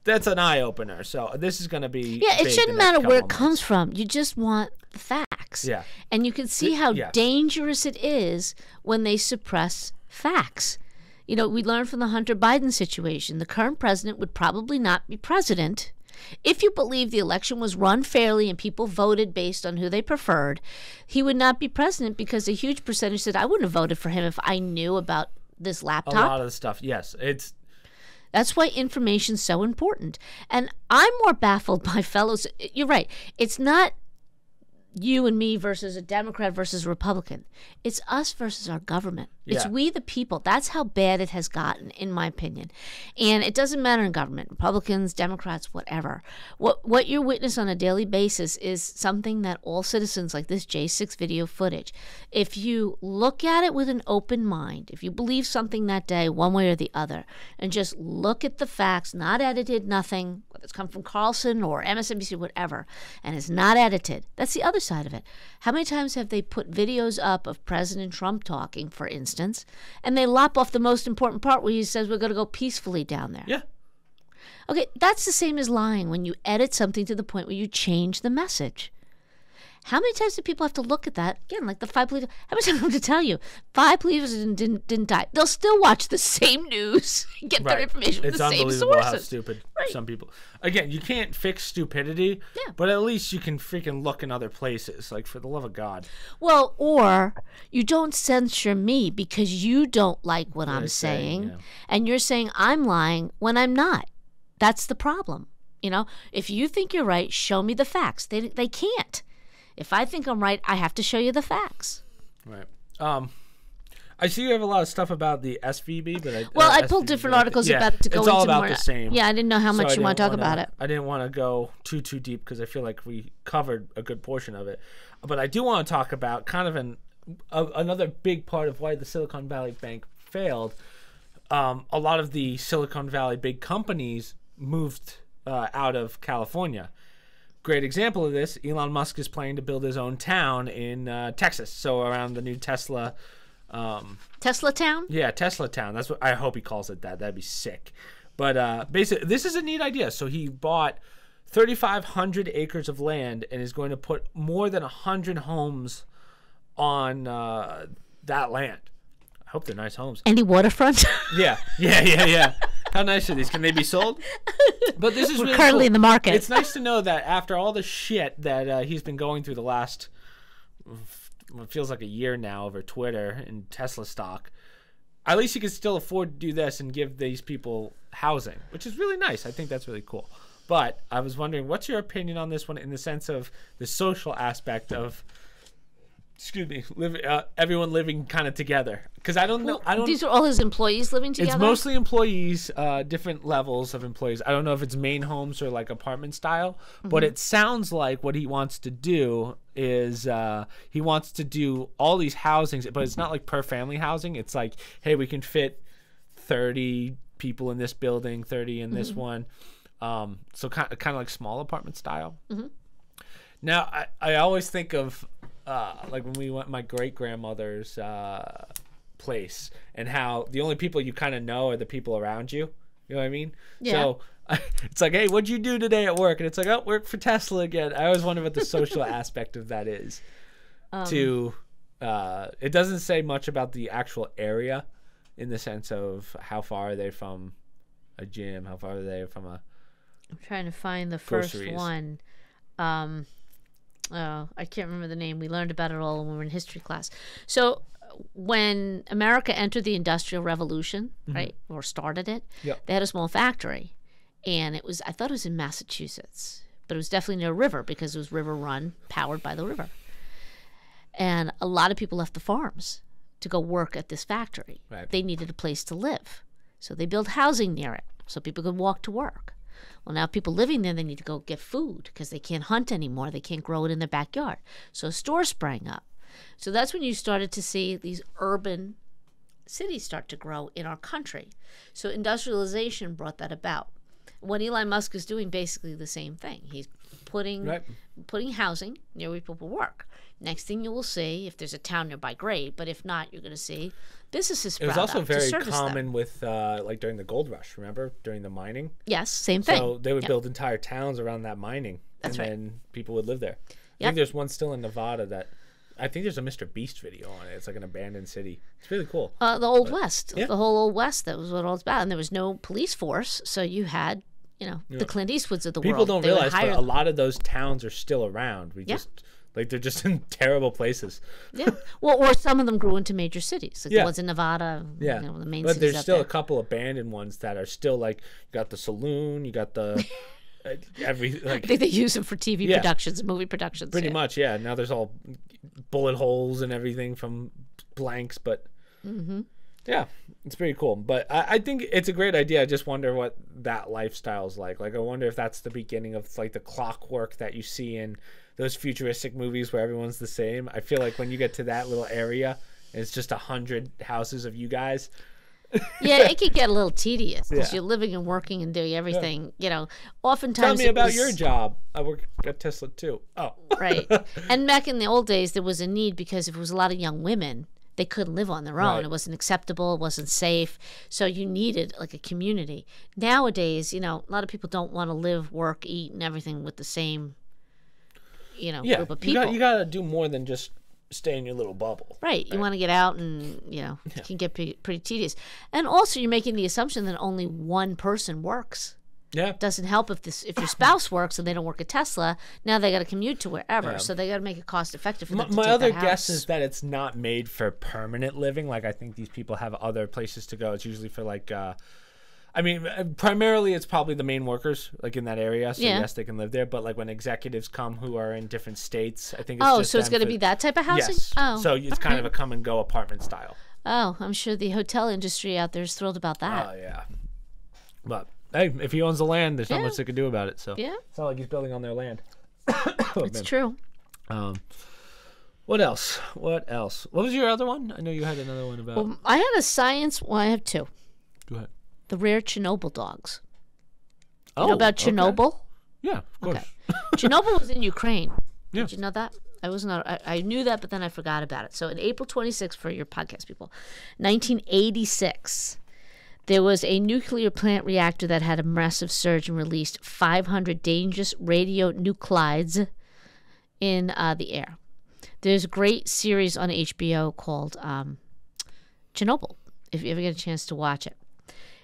that's an eye opener. So this is going to be Yeah, it shouldn't matter where it comes from. You just want the facts. Yeah. And you can see how dangerous it is when they suppress facts. You know, we learned from the Hunter Biden situation. The current president would probably not be president. If you believe the election was run fairly and people voted based on who they preferred, he would not be president because a huge percentage said, I wouldn't have voted for him if I knew about this laptop. A lot of the stuff, yes, it's That's why information's so important. And I'm more baffled by fellows. You're right. It's not you and me versus a Democrat versus a Republican. It's us versus our government. It's we the people. That's how bad it has gotten, in my opinion. And it doesn't matter in government, Republicans, Democrats, whatever. What what you witness on a daily basis is something that all citizens like this J6 video footage, if you look at it with an open mind, if you believe something that day, one way or the other, and just look at the facts, not edited, nothing, whether it's come from Carlson or MSNBC, whatever, and it's not edited. That's the other side of it. How many times have they put videos up of President Trump talking, for instance, and they lop off the most important part where he says we're going to go peacefully down there? yeah. Okay, that's the same as lying when you edit something to the point where you change the message. How many times do people have to look at that? Again, like the five believers. How many *laughs* times have to tell you? Five believers didn't, didn't, didn't die. They'll still watch the same news, get their information from It's the same unbelievable how stupid Right. some people. Again, you can't fix stupidity, Yeah. but at least you can freaking look in other places. Like for the love of God, Well, or you don't censure me because you don't like what I'm I'm saying, saying, yeah. and you're saying I'm lying when I'm not. That's the problem. You know, if you think you're right, show me the facts. They they can't. If I think I'm right, I have to show you the facts. right? Um, I see you have a lot of stuff about the SVB, but I Well, uh, I pulled SVB, different articles yeah, about it to go it's into all about more. the same. Yeah, I didn't know how So much you want to talk wanna- about it. I didn't want to go too too deep because I feel like we covered a good portion of it. But I do want to talk about kind of an a, another big part of why the Silicon Valley Bank failed. Um, a lot of the Silicon Valley big companies moved uh, out of California. Great example of this: Elon Musk is planning to build his own town in uh, Texas, so around the new Tesla. Um, Tesla Town. yeah, Tesla Town. That's what I hope he calls it that. That'd be sick. But uh, basically, this is a neat idea. So he bought 3,500 acres of land and is going to put more than 100 homes on uh, that land. I hope they're nice homes. Any waterfront? *laughs* Yeah, yeah, yeah, yeah. How nice are these? Can they be sold? *laughs* But this is We're really currently cool. in the market. It's nice to know that after all the shit that uh, he's been going through the last, what feels like a year now over Twitter and Tesla stock, at least he can still afford to do this and give these people housing, which is really nice. I think that's really cool. But I was wondering, what's your opinion on this one in the sense of the social aspect of, excuse me, live, uh, everyone living kind of together? Because I don't know. I don't. These are all his employees living together. It's mostly employees, uh, different levels of employees. I don't know if it's main homes or like apartment style, but Mm-hmm. it sounds like what he wants to do is uh, he wants to do all these housings, but it's not like per family housing. It's like, hey, we can fit 30 people in this building, 30 in Mm-hmm. this one. Um, so kind of, kind of like small apartment style. Mm-hmm. Now, I, I always think of uh, like when we went my great grandmother's uh, place and how the only people you kind of know are the people around you. You know what I mean? Yeah. So *laughs* it's like, hey, what'd you do today at work? And it's like, oh, work for Tesla again. I always wonder what the social *laughs* aspect of that is Um, to Uh, it doesn't say much about the actual area, in the sense of how far are they from a gym, how far are they from a. I'm trying to find the first one. Um, oh, I can't remember the name. We learned about it all when we were in history class. So, uh, when America entered the Industrial Revolution, mm-hmm. right, or started it, Yep. they had a small factory, and it was I thought it was in Massachusetts, but it was definitely near a river because it was river run, powered by the river. And a lot of people left the farms to go work at this factory. Right. They needed a place to live. So they built housing near it so people could walk to work. Well, now people living there, they need to go get food because they can't hunt anymore. They can't grow it in their backyard. So stores sprang up. So that's when you started to see these urban cities start to grow in our country. So industrialization brought that about. What Elon Musk is doing basically the same thing. He's putting Right. putting housing near where people work. Next thing you will see, if there's a town nearby, great. But if not, you're going to see businesses It was also very service them. common with uh, like during the gold rush. Remember during the mining? Yes, same thing. So they would Yeah. build entire towns around that mining, That's and right. then people would live there. I think there's one still in Nevada that I think there's a Mr. Beast video on it. It's like an abandoned city. It's really cool. Uh, the old west, yeah. the whole old west. That was what all it's about, and there was no police force, so you had, you know, the Clint Eastwoods of the People world. People don't They realize, but hire a lot of those towns are still around. We Yeah. just like they're just *laughs* in terrible places. Yeah. Well, or some of them grew into major cities, like Yeah. the ones in Nevada. Yeah, You know, the main but there's still there. a couple abandoned ones that are still like you got the saloon, you got the *laughs* uh, every I think they use them for TV Yeah. productions, movie productions. pretty yeah. much yeah. Now there's all bullet holes and everything from blanks, but Mm-hmm. Yeah, it's pretty cool. But I, I think it's a great idea. I just wonder what that lifestyle's like. Like I wonder if that's the beginning of like the clockwork that you see in those futuristic movies where everyone's the same. I feel like when you get to that little area, it's just a hundred houses of you guys. yeah, it could get a little tedious because Yeah. you're living and working and doing everything. You know, oftentimes. Tell me about was- your job. I work at Tesla too. Oh, right. *laughs* And back in the old days, there was a need because if it was a lot of young women, they couldn't live on their own. Right. It wasn't acceptable. It wasn't safe. So you needed like a community. Nowadays, you know, a lot of people don't want to live, work, eat, and everything with the same, you know, yeah. group of You people. got you got to do more than just stay in your little bubble. Right. You want to get out and, you know, it can get pretty, pretty tedious. And also, you're making the assumption that only one person works. Yeah. Doesn't help if this if your spouse works and they don't work at Tesla. Now they got to commute to wherever, Yeah. so they got to make it cost effective for My, them my take other guess is that it's not made for permanent living. Like I think these people have other places to go. It's usually for like, uh, I mean, uh, primarily it's probably the main workers like in that area. So Yeah. yes, they can live there. But like when executives come who are in different states, I think. It's Oh, so it's going to be that type of housing? Yes. Oh, so it's kind of a come and go apartment style. oh, I'm sure the hotel industry out there is thrilled about that. Oh yeah. But hey, if he owns the land, there's not Yeah. much they can do about it. So yeah, it's not like he's building on their land. *coughs* it's true. Um, what else? What else? What was your other one? I know you had another one about. Well, I had a science. Well, I have two. Go ahead. The rare Chernobyl dogs. Oh, You know about okay. Chernobyl? Yeah, of course. Okay. Chernobyl was in Ukraine. Yeah. Did you know that? I was not. I, I knew that, but then I forgot about it. So, in April 26th, for your podcast people, 1986, there was a nuclear plant reactor that had a massive surge and released 500 dangerous radionuclides in uh, the air. There's a great series on HBO called um, Chernobyl. If you ever get a chance to watch it,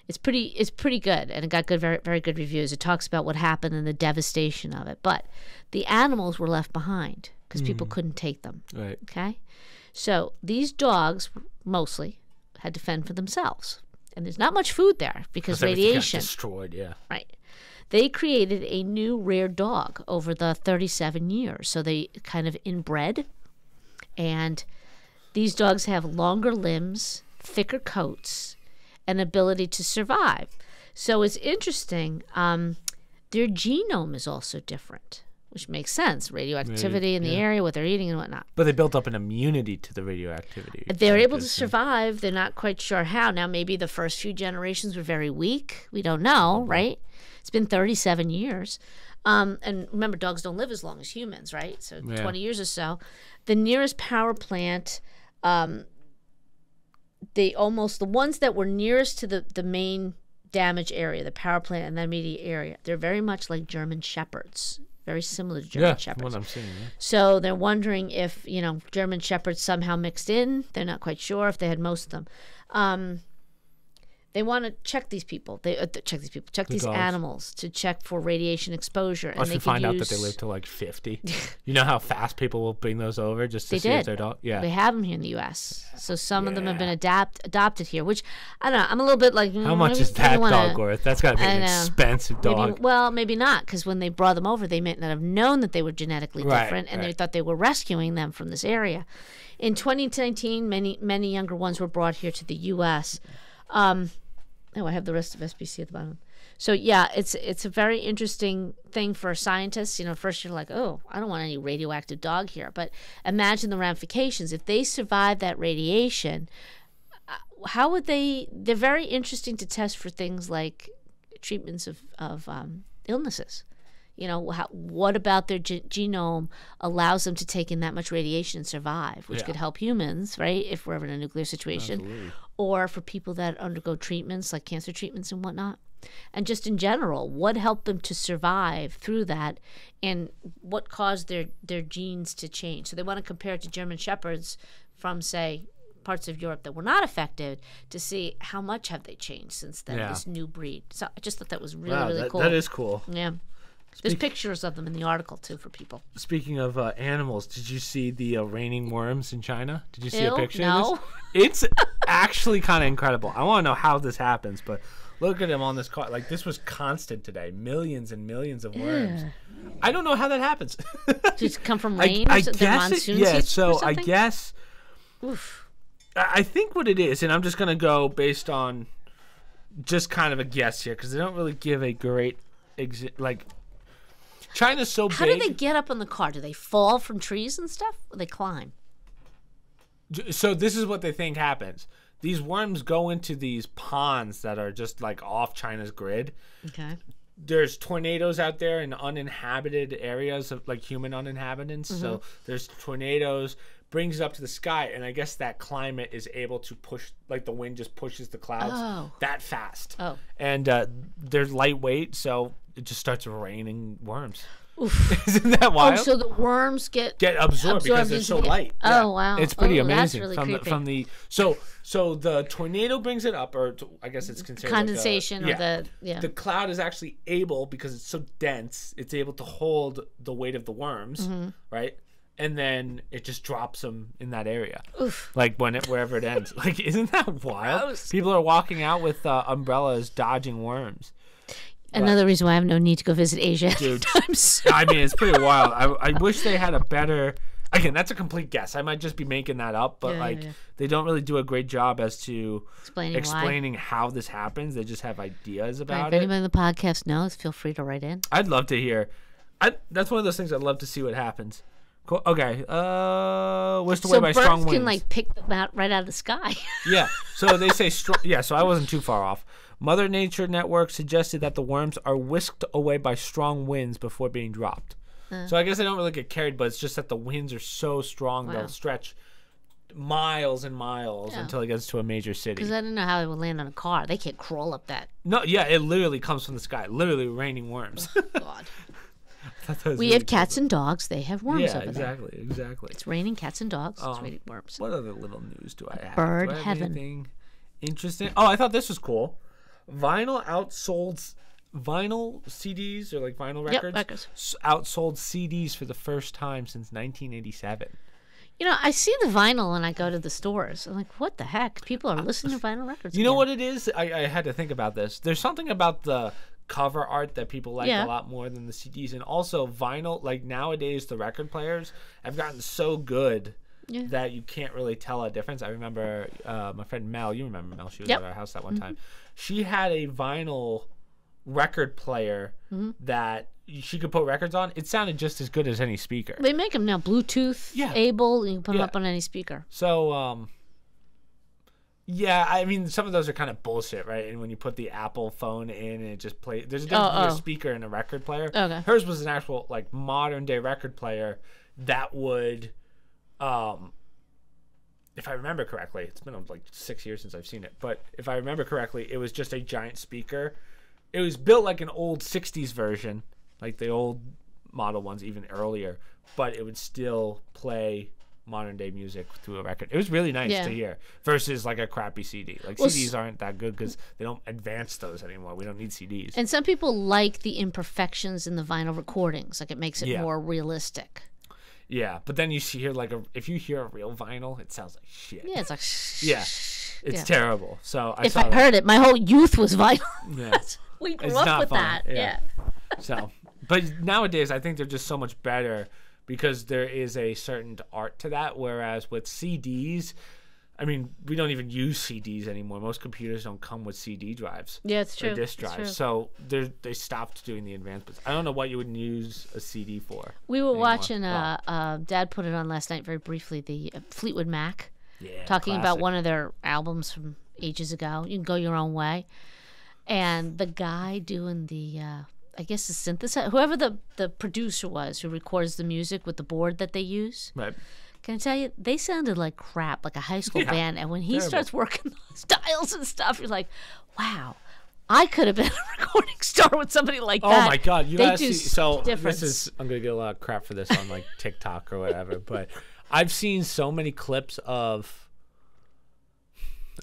it's pretty. It's pretty good, and it got good, very, very good reviews. It talks about what happened and the devastation of it. But the animals were left behind because people couldn't take them. Right. Okay, so these dogs mostly had to fend for themselves, and there's not much food there because radiation. destroyed. Yeah. Right. They created a new rare dog over the 37 years. So they kind of inbred. And these dogs have longer limbs, thicker coats, and ability to survive. So it's interesting. Um, their genome is also different, which makes sense. Radioactivity in the area, what they're eating, and whatnot. But they built up an immunity to the radioactivity. They're able to survive. They're not quite sure how. Now, maybe the first few generations were very weak. We don't know, right? It's been 37 years. Um, and remember, dogs don't live as long as humans, right? So Yeah. 20 years or so. The nearest power plant, um, they almost, the ones that were nearest to the, the main damage area, the power plant and that immediate area. They're very much like German shepherds, very similar to German Yeah, shepherds. what I'm seeing. Yeah. So they're wondering if you know German shepherds somehow mixed in. They're not quite sure if they had most of them. Um, they want to check these people. They uh, check these people. Check these dogs. animals to check for radiation exposure. And they find out that they live to like 50. *laughs* you know how fast people will bring those over just to They see if did. their dog. Yeah. They have them here in the U.S. So some of them have been adapt adopted here. Which I don't know. I'm a little bit like how mm, much is that wanna- dog worth? That's got to be an expensive Maybe, dog. well, maybe not, because when they brought them over, they might not have known that they were genetically Right, different, and they thought they were rescuing them from this area. In 2019, many many younger ones were brought here to the U.S. Um, oh, I have the rest of SBC at the bottom. So yeah, it's it's a very interesting thing for scientists. You know, first you're like, oh, I don't want any radioactive dog here, but imagine the ramifications if they survive that radiation. uh, How would they? They're very interesting to test for things like treatments of of um, illnesses. You know, how, what about their ge- genome allows them to take in that much radiation and survive, which Yeah. could help humans, right? If we're ever in a nuclear situation, or for people that undergo treatments like cancer treatments and whatnot. And just in general, what helped them to survive through that, and what caused their their genes to change? So they want to compare it to German shepherds from, say, parts of Europe that were not affected to see how much have they changed since then. Yeah. This new breed. So I just thought that was really Wow, really that, cool. that is cool. Yeah. There's pictures of them in the article too for people. Speaking of uh, animals, did you see the uh, raining worms in China? Did you see Ew, a picture no. It's *laughs* actually kind of incredible. I want to know how this happens, but look at him on this car. Like this was constant today. Millions and millions of worms. I don't know how that happens. *laughs* Just come from I, rain I something? guess it, monsoon yeah. So I guess Oof. I I think what it is, and I'm just gonna go based on just kind of a guess here because they don't really give a great exi- like. China's so How big. do they get up on the car? Do they fall from trees and stuff? Or they climb? So this is what they think happens. These worms go into these ponds that are just like off China's grid. Okay. There's tornadoes out there in uninhabited areas of like human uninhabitants. So Mm-hmm. there's tornadoes, brings it up to the sky, and I guess that climate is able to push like the wind just pushes the clouds Oh. that fast. Oh. And uh, they're lightweight, so it just starts raining worms. Oof. *laughs* Isn't that wild? Oh, wild? so the worms get get absorbed, because Absorbed they're so light. Oh, wow. It's pretty Oh, amazing really from the, from the so so the tornado brings it up, or I guess it's considered like a- condensation yeah. the yeah. The cloud is actually able because it's so dense, it's able to hold the weight of the worms, Mm-hmm. right? And then it just drops them in that area, Oof. like when it wherever it ends. *laughs* Like, isn't that wild? Gross. People are walking out with uh, umbrellas, dodging worms. Another reason why I have no need to go visit Asia Dude. *laughs* I mean, it's pretty wild. I, I wish they had a better. Again, that's a complete guess. I might just be making that up, but Yeah, like yeah. they don't really do a great job as to Explaining, why. explaining how this happens. They just have ideas Right, about if it. anybody in the podcast knows, feel free to write in. I'd love to hear. I that's one of those things I'd love to see what happens. Cool. Okay. Uh, whisked away So by birds strong can like pick them out right out of the sky. Yeah. So they say *laughs* strong. Yeah. So I wasn't too far off. Mother Nature Network suggested that the worms are whisked away by strong winds before being dropped. So I guess they don't really get carried, but it's just that the winds are so strong Wow. they'll stretch miles and miles Yeah. until it gets to a major city. Because I don't know how it would land on a car. They can't crawl up that. No, yeah, it literally comes from the sky. Literally raining worms. God. *laughs* That was we really have cats and dogs. They have worms Yeah, over there. exactly, exactly. It's raining cats and dogs. it's Um, raining worms. What other little news do I have? Bird I have heaven. Anything interesting? Oh, I thought this was cool. Vinyl outsold vinyl CDs or like vinyl Yep, records. records. s- Outsold CDs for the first time since 1987. You know, I see the vinyl when I go to the stores. I'm like, what the heck? People are listening to *laughs* vinyl records. You know again. what it is? I, I had to think about this. There's something about the cover art that people like Yeah. a lot more than the CDs, and also vinyl. Like nowadays, the record players have gotten so good. Yeah. That you can't really tell a difference. I remember uh, my friend Mel. You remember Mel? She was Yep. Mm-hmm. at our house that one time. She had a vinyl record player Mm-hmm. that she could put records on. It sounded just as good as any speaker. They make them now Bluetooth Yeah. able. You can put them up on any speaker. So, um, yeah, I mean, some of those are kind of bullshit, right? And when you put the Apple phone in and it just plays, there's a difference Oh, oh. a speaker and a record player. Okay. Hers was an actual, like, modern day record player that would, um, if I remember correctly, it's been like six years since I've seen it, but if I remember correctly, it was just a giant speaker. It was built like an old '60s version, like the old model ones, even earlier, but it would still play modern day music through a record. It was really nice Yeah. to hear versus like a crappy CD. Like Well, CDs aren't that good because they don't advance those anymore. We don't need CDs. And some people like the imperfections in the vinyl recordings, like it makes it Yeah. more realistic. Yeah, but then you hear like a if you hear a real vinyl, it sounds like shit. Yeah, it's like Yeah. It's Yeah. terrible. So I if I that. heard it, my whole youth was vinyl. Yeah. *laughs* we grew It's up with fun, that. yeah. Yeah. So, but nowadays I think they're just so much better because there is a certain art to that. Whereas with CDs, I mean, we don't even use CDs anymore. Most computers don't come with CD drives Yeah, it's true. or disk drives. So they they stopped doing the advancements. I don't know what you would use a CD for. We were anymore. watching. Uh, uh, Dad put it on last night very briefly. The uh, Fleetwood Mac yeah, talking about one of their albums from ages ago. You can go your own way, and the guy doing the. Uh, I guess the synthesizer, whoever the, the producer was who records the music with the board that they use, Right. Can I tell you, they sounded like crap, like a high school Yeah, band. And when he terrible. starts working *laughs* those dials and stuff, you're like, wow, I could have been *laughs* a recording star with somebody like Oh that. Oh my god, you they gotta see. So difference. this is I'm gonna get a lot of crap for this on like TikTok or whatever, but I've seen so many clips of.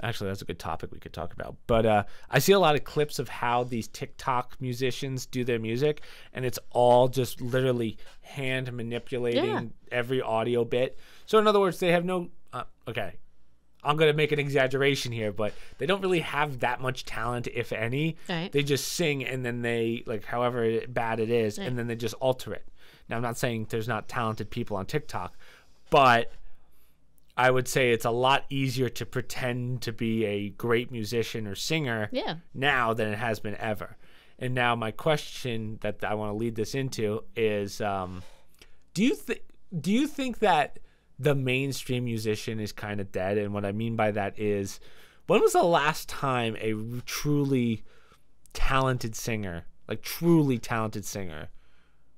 Actually, that's a good topic we could talk about. But uh, I see a lot of clips of how these TikTok musicians do their music, and it's all just literally hand manipulating Yeah. every audio bit. So in other words, they have no. Uh, okay, I'm gonna make an exaggeration here, but they don't really have that much talent, if any. Right. They just sing and then they like however bad it is, Right. and then they just alter it. Now I'm not saying there's not talented people on TikTok, but I would say it's a lot easier to pretend to be a great musician or singer Yeah. now than it has been ever. And now my question that I want to lead this into is: um, Do you think do you think that the mainstream musician is kind of dead? And what I mean by that is, when was the last time a truly talented singer, like truly talented singer,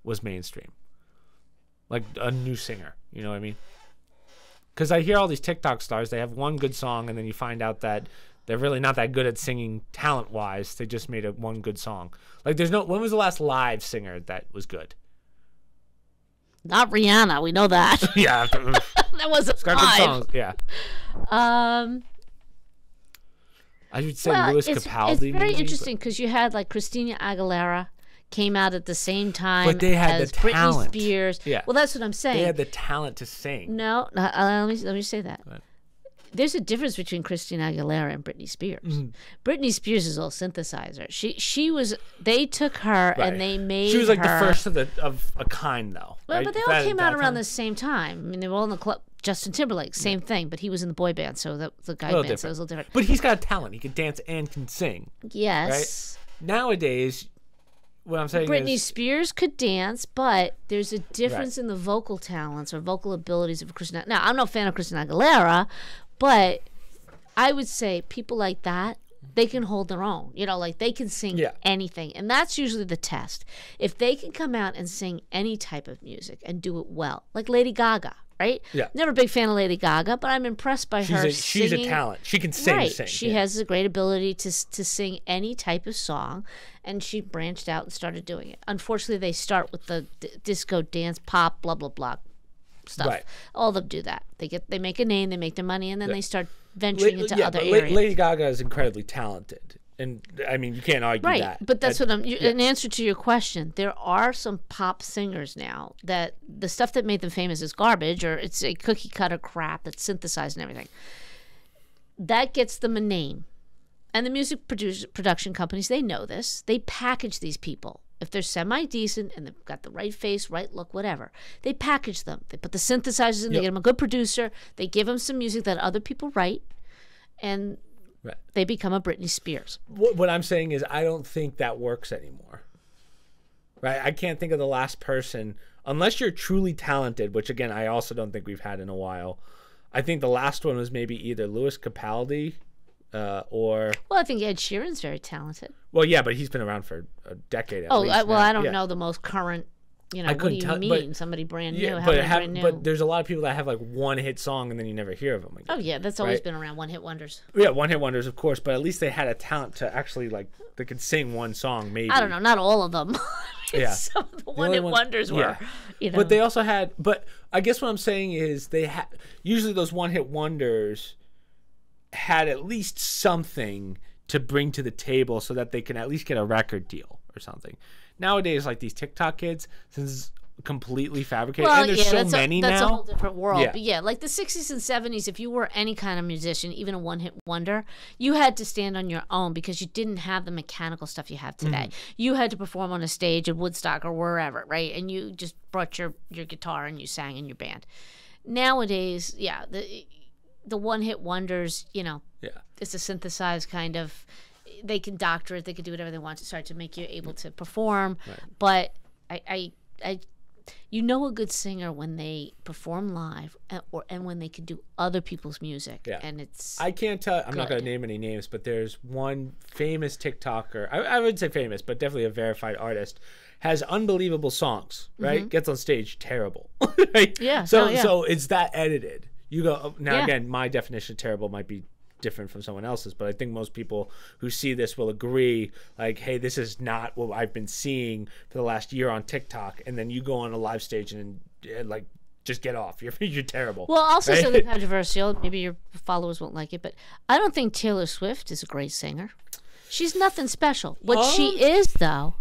was mainstream? Like a new singer, you know what I mean? Because I hear all these TikTok stars, they have one good song, and then you find out that they're really not that good at singing talent wise. They just made a one good song. Like, there's no. When was the last live singer that was good? Not Rihanna, we know that. *laughs* yeah, *laughs* that wasn't got good live. songs. Yeah, Um, I would say well, Lewis it's, Capaldi. it's very maybe, interesting because you had like Christina Aguilera came out at the same time But they had the as Britney talent. Spears. Yeah. Well, that's what I'm saying. They had the talent to sing. No, no uh, let me let me say that. There's a difference between Christina Aguilera and Britney Spears. Mm-hmm. Britney Spears is all synthesizer. She she was they took her Right. and they made She was like her, the first of the of a kind, though. Well, right? but they all That- came out around time? the same time. I mean, they were all in the club. Justin Timberlake, same thing, but he was in the boy band, so that the guy band, so it was a little different. But he's got a talent. He can dance and can sing. Yes, Nowadays, what I'm saying Britney is, Spears could dance, but there's a difference in the vocal talents or vocal abilities of Christina. Now, I'm no fan of Christina Aguilera, but I would say people like that they can hold their own. You know, like they can sing Yeah. anything, and that's usually the test. If they can come out and sing any type of music and do it well, like Lady Gaga. Right? Yeah. Never a big fan of Lady Gaga, but I'm impressed by she's her a, she's a talent. She can sing. right. sing. She yeah. has a great ability to to sing any type of song, and she branched out and started doing it. Unfortunately, they start with the d- disco, dance, pop, blah blah blah stuff. Right. All of them do that. They get they make a name, they make their money, and then they start venturing La- into yeah, other areas. Lady Gaga is incredibly talented, and I mean you can't argue Right, that. but that's That- what I'm. you In answer to your question, there are some pop singers now that the stuff that made them famous is garbage, or it's a cookie cutter crap that's synthesized and everything. That gets them a name, and the music produce, production companies they know this. They package these people if they're semi decent and they've got the right face, right look, whatever. They package them. They put the synthesizers in. They get them a good producer. They give them some music that other people write, and Right. they become a Britney Spears. what, what I'm saying is I don't think that works anymore. Right? I can't think of the last person unless you're truly talented, which again I also don't think we've had in a while. I think the last one was maybe either Lewis Capaldi uh, or Well, I think Ed Sheeran's very talented. well, yeah, but he's been around for a decade. At Oh, I, well, now. I don't Yeah. know the most current You know, I what do couldn't you tell- mean? but- Somebody brand new? Yeah, How but have, brand new? but there's a lot of people that have like one hit song and then you never hear of them again. oh yeah, that's always right? been around. One hit wonders. Yeah, one hit wonders, of course, but at least they had a talent to actually like they could sing one song, maybe. I don't know, not all of them. *laughs* Yeah. Some of the one hit one- wonders were. yeah. You know. But they also had, but I guess what I'm saying is they had usually those one hit wonders had at least something to bring to the table so that they can at least get a record deal or something. Nowadays, like these TikTok kids, since completely fabricated, well, and there's yeah, so that's, many a, that's now. a whole different world. Yeah. But yeah, like the 60s and 70s, if you were any kind of musician, even a one hit wonder, you had to stand on your own because you didn't have the mechanical stuff you have today. Mm-hmm. You had to perform on a stage at Woodstock or wherever, right? And you just brought your, your guitar and you sang in your band. Nowadays, yeah, the the one hit wonders, you know, yeah. it's a synthesized kind of they can doctor it they can do whatever they want to start to make you able to perform but I, I i you know a good singer when they perform live and, or and when they can do other people's music Yeah. and it's I can't tell. I'm not going to name any names, but there's one famous TikToker. I, I would say famous, but definitely a verified artist. Has unbelievable songs. Right, gets on stage terrible. *laughs* right. Mm-hmm. Yeah, So no, yeah. so it's that edited. You go oh, now Yeah. again. My definition of terrible might be different from someone else's, but I think most people who see this will agree. Like, hey, this is not what I've been seeing for the last year on TikTok. And then you go on a live stage and, and like. Just get off. *laughs* You're you're terrible. well also right? something *laughs* controversial maybe your followers won't like it but i don't think taylor swift is a great singer she's nothing special what she Um, is though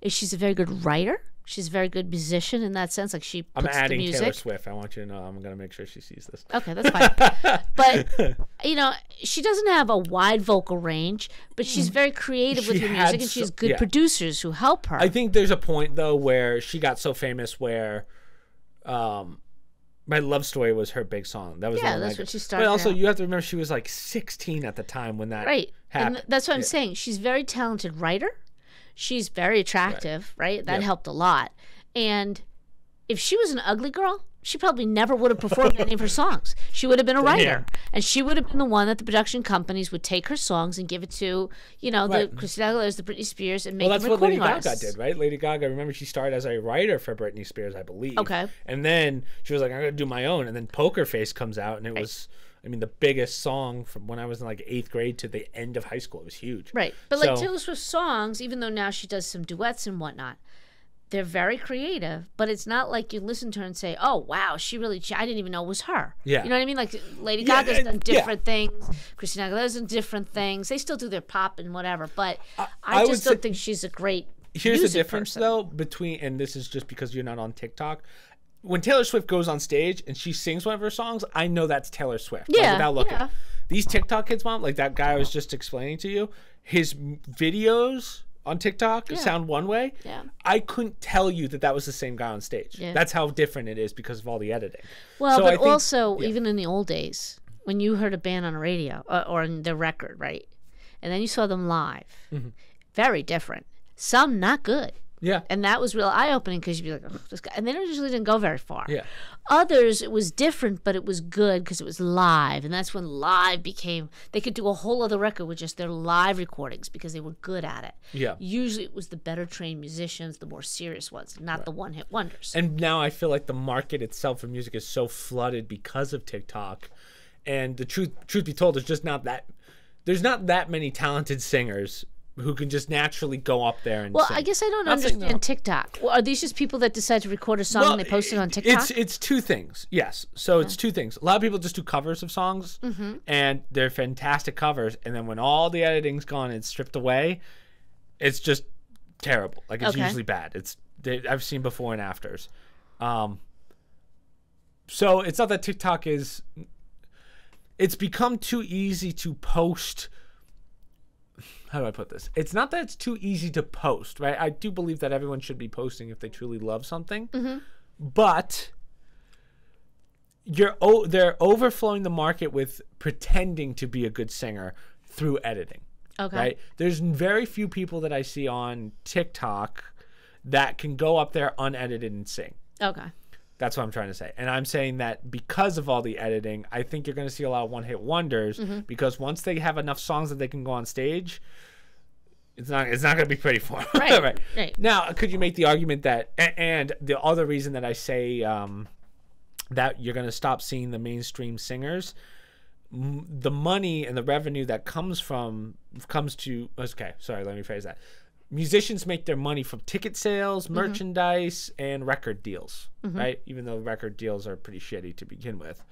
is she's a very good writer she's a very good musician in that sense like she puts I'm adding the music Taylor Swift. I want you to know. I'm gonna make sure she sees this. Okay, that's fine. *laughs* but you know, she doesn't have a wide vocal range, but she's very creative with her music, and she has good yeah. producers who help her. I think there's a point though where she got so famous where, um, my love story was her big song. That was Yeah, that's that- what she started. But also, out. you have to remember she was like 16 at the time when that right, happened. and that's what I'm Yeah. saying. She's a very talented writer. She's very attractive, right? That Yeah. helped a lot. And if she was an ugly girl, she probably never would have performed any of her *laughs* songs. She would have been a writer, and she would have been the one that the production companies would take her songs and give it to, you know, Right. the Christina Aguilera's, the Britney Spears, and make Well, that's what Lady recording Gaga did, right? Lady Gaga. Remember, she started as a writer for Britney Spears, I believe. Okay. And then she was like, "I'm gonna do my own," and then Poker Face comes out, and it was, I mean, the biggest song from when I was in like eighth grade to the end of high school. It was huge. Right. But like Taylor Swift's songs, even though now she does some duets and whatnot, they're very creative, but it's not like you listen to her and say, "Oh, wow, she really I didn't even know it was her." Yeah. You know what I mean? Like Lady Yeah, Gaga's done yeah. different things, Christina Aguilera's done different things. They still do their pop and whatever, but I, I would just don't say- think she's a great Here's the difference, person. though, between and this is just because you're not on TikTok. When Taylor Swift goes on stage and she sings one of her songs, I know that's Taylor Swift. like, without looking. yeah. These TikTok kids, mom, like that guy I was just explaining to you, his videos on TikTok sound one way. Yeah. I couldn't tell you that that was the same guy on stage. Yeah. That's how different it is because of all the editing. Well, So but think- also even in the old days, when you heard a band on a radio uh, or on the record, right, and then you saw them live, Mm-hmm. very different. Some not good. Yeah. and that was real eye opening because you'd be like, oh, this guy, and they usually didn't go very far. Yeah. Others, it was different, but it was good because it was live, and that's when live became. They could do a whole other record with just their live recordings because they were good at it. Yeah. Usually, it was the better trained musicians, the more serious ones, not the one hit wonders. And now I feel like the market itself for music is so flooded because of TikTok. And the truth truth be told, there's just not that there's not that many talented singers who can just naturally go up there and well, sing. I guess I don't Not understand no. TikTok. Well, are these just people that decide to record a song and they post it on TikTok? It's it's two things. Yes. So it's two things. A lot of people just do covers of songs Mm-hmm. and they're fantastic covers and then when all the editing's gone and stripped away, it's just terrible. Like it's Okay. usually bad. It's they, I've seen before and afters. Um so it's not that TikTok is it's become too easy to post how do I put this? It's not that it's too easy to post, right? I do believe that everyone should be posting if they truly love something, mm-hmm. but you're oh, they're overflowing the market with pretending to be a good singer through editing, okay. right? There's very few people that I see on TikTok that can go up there unedited and sing. Okay. That's what I'm trying to say. And I'm saying that because of all the editing, I think you're going to see a lot of one hit wonders Mm-hmm. because once they have enough songs that they can go on stage, It's not. It's not going to be pretty for them. *laughs* Right, right. Now, could you make the argument that and the other reason that I say um, that you're going to stop seeing the mainstream singers, m- the money and the revenue that comes from comes to. Okay, sorry. Let me phrase that. Musicians make their money from ticket sales, merchandise, and record deals. Right, even though record deals are pretty shitty to begin with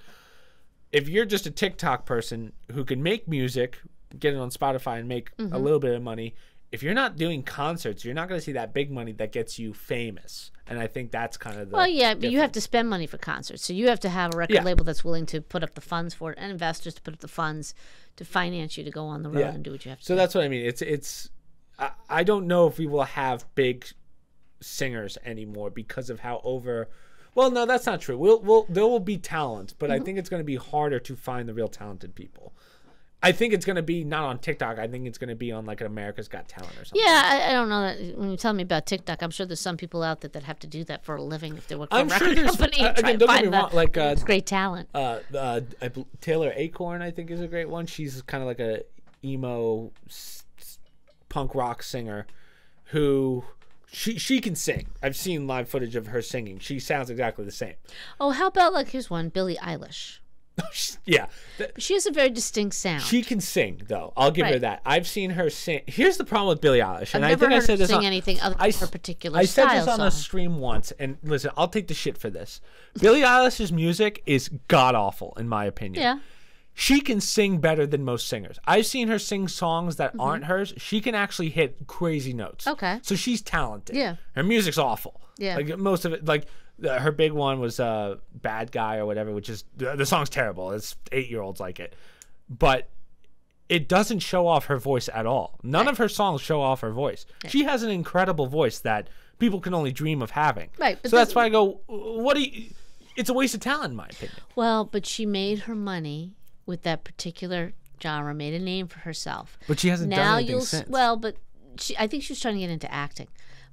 if you're just a TikTok person who can make music, get it on Spotify and make Mm-hmm. a little bit of money, if you're not doing concerts, you're not going to see that big money that gets you famous. And I think that's kind of the Well, yeah, but you have to spend money for concerts, so you have to have a record Yeah. label that's willing to put up the funds for it, and investors to put up the funds to finance you to go on the road Yeah. and do what you have to. So do. that's what I mean. It's it's I, I don't know if we will have big singers anymore because of how over well no that's not true. We'll we'll there will be talent, but Mm-hmm. I think it's going to be harder to find the real talented people. I think it's going to be not on TikTok. I think it's going to be on like an America's Got Talent or something. Yeah, I, I don't know that when you tell me about TikTok, I'm sure there's some people out there that have to do that for a living if they work for I'm a sure record there's- company uh, again, don't get find me wrong, like, uh, great talent. uh, uh, Taylor Acorn, I think, is a great one. She's kind of like a emo punk rock singer who she she can sing. I've seen live footage of her singing. She sounds exactly the same. Oh, how about like here's one, Billie Eilish. *laughs* yeah, She has a very distinct sound. she can sing though. I'll give her that. I've seen her sing. Here's the problem with Billie Eilish, I've and I never think I said this sing on, anything other I her particular I said this on a stream once, and listen, I'll take the shit for this. Billie Eilish's music is god awful, in my opinion. Yeah. She can sing better than most singers. I've seen her sing songs that aren't hers. She can actually hit crazy notes. Mm-hmm. Okay. So she's talented. Yeah. Her music's awful. Yeah. Like most of it, like the, her big one was uh, "Bad Guy" or whatever, which is the, the song's terrible. It's eight year olds like it, but it doesn't show off her voice at all. None of her songs show off her voice. She has an incredible voice that people can only dream of having. Right, So that's why I go. What do you? It's a waste of talent, in my opinion. Well, but she made her money with that particular genre, made a name for herself. But she hasn't now done anything you'll since. well, but she, I think she was trying to get into acting.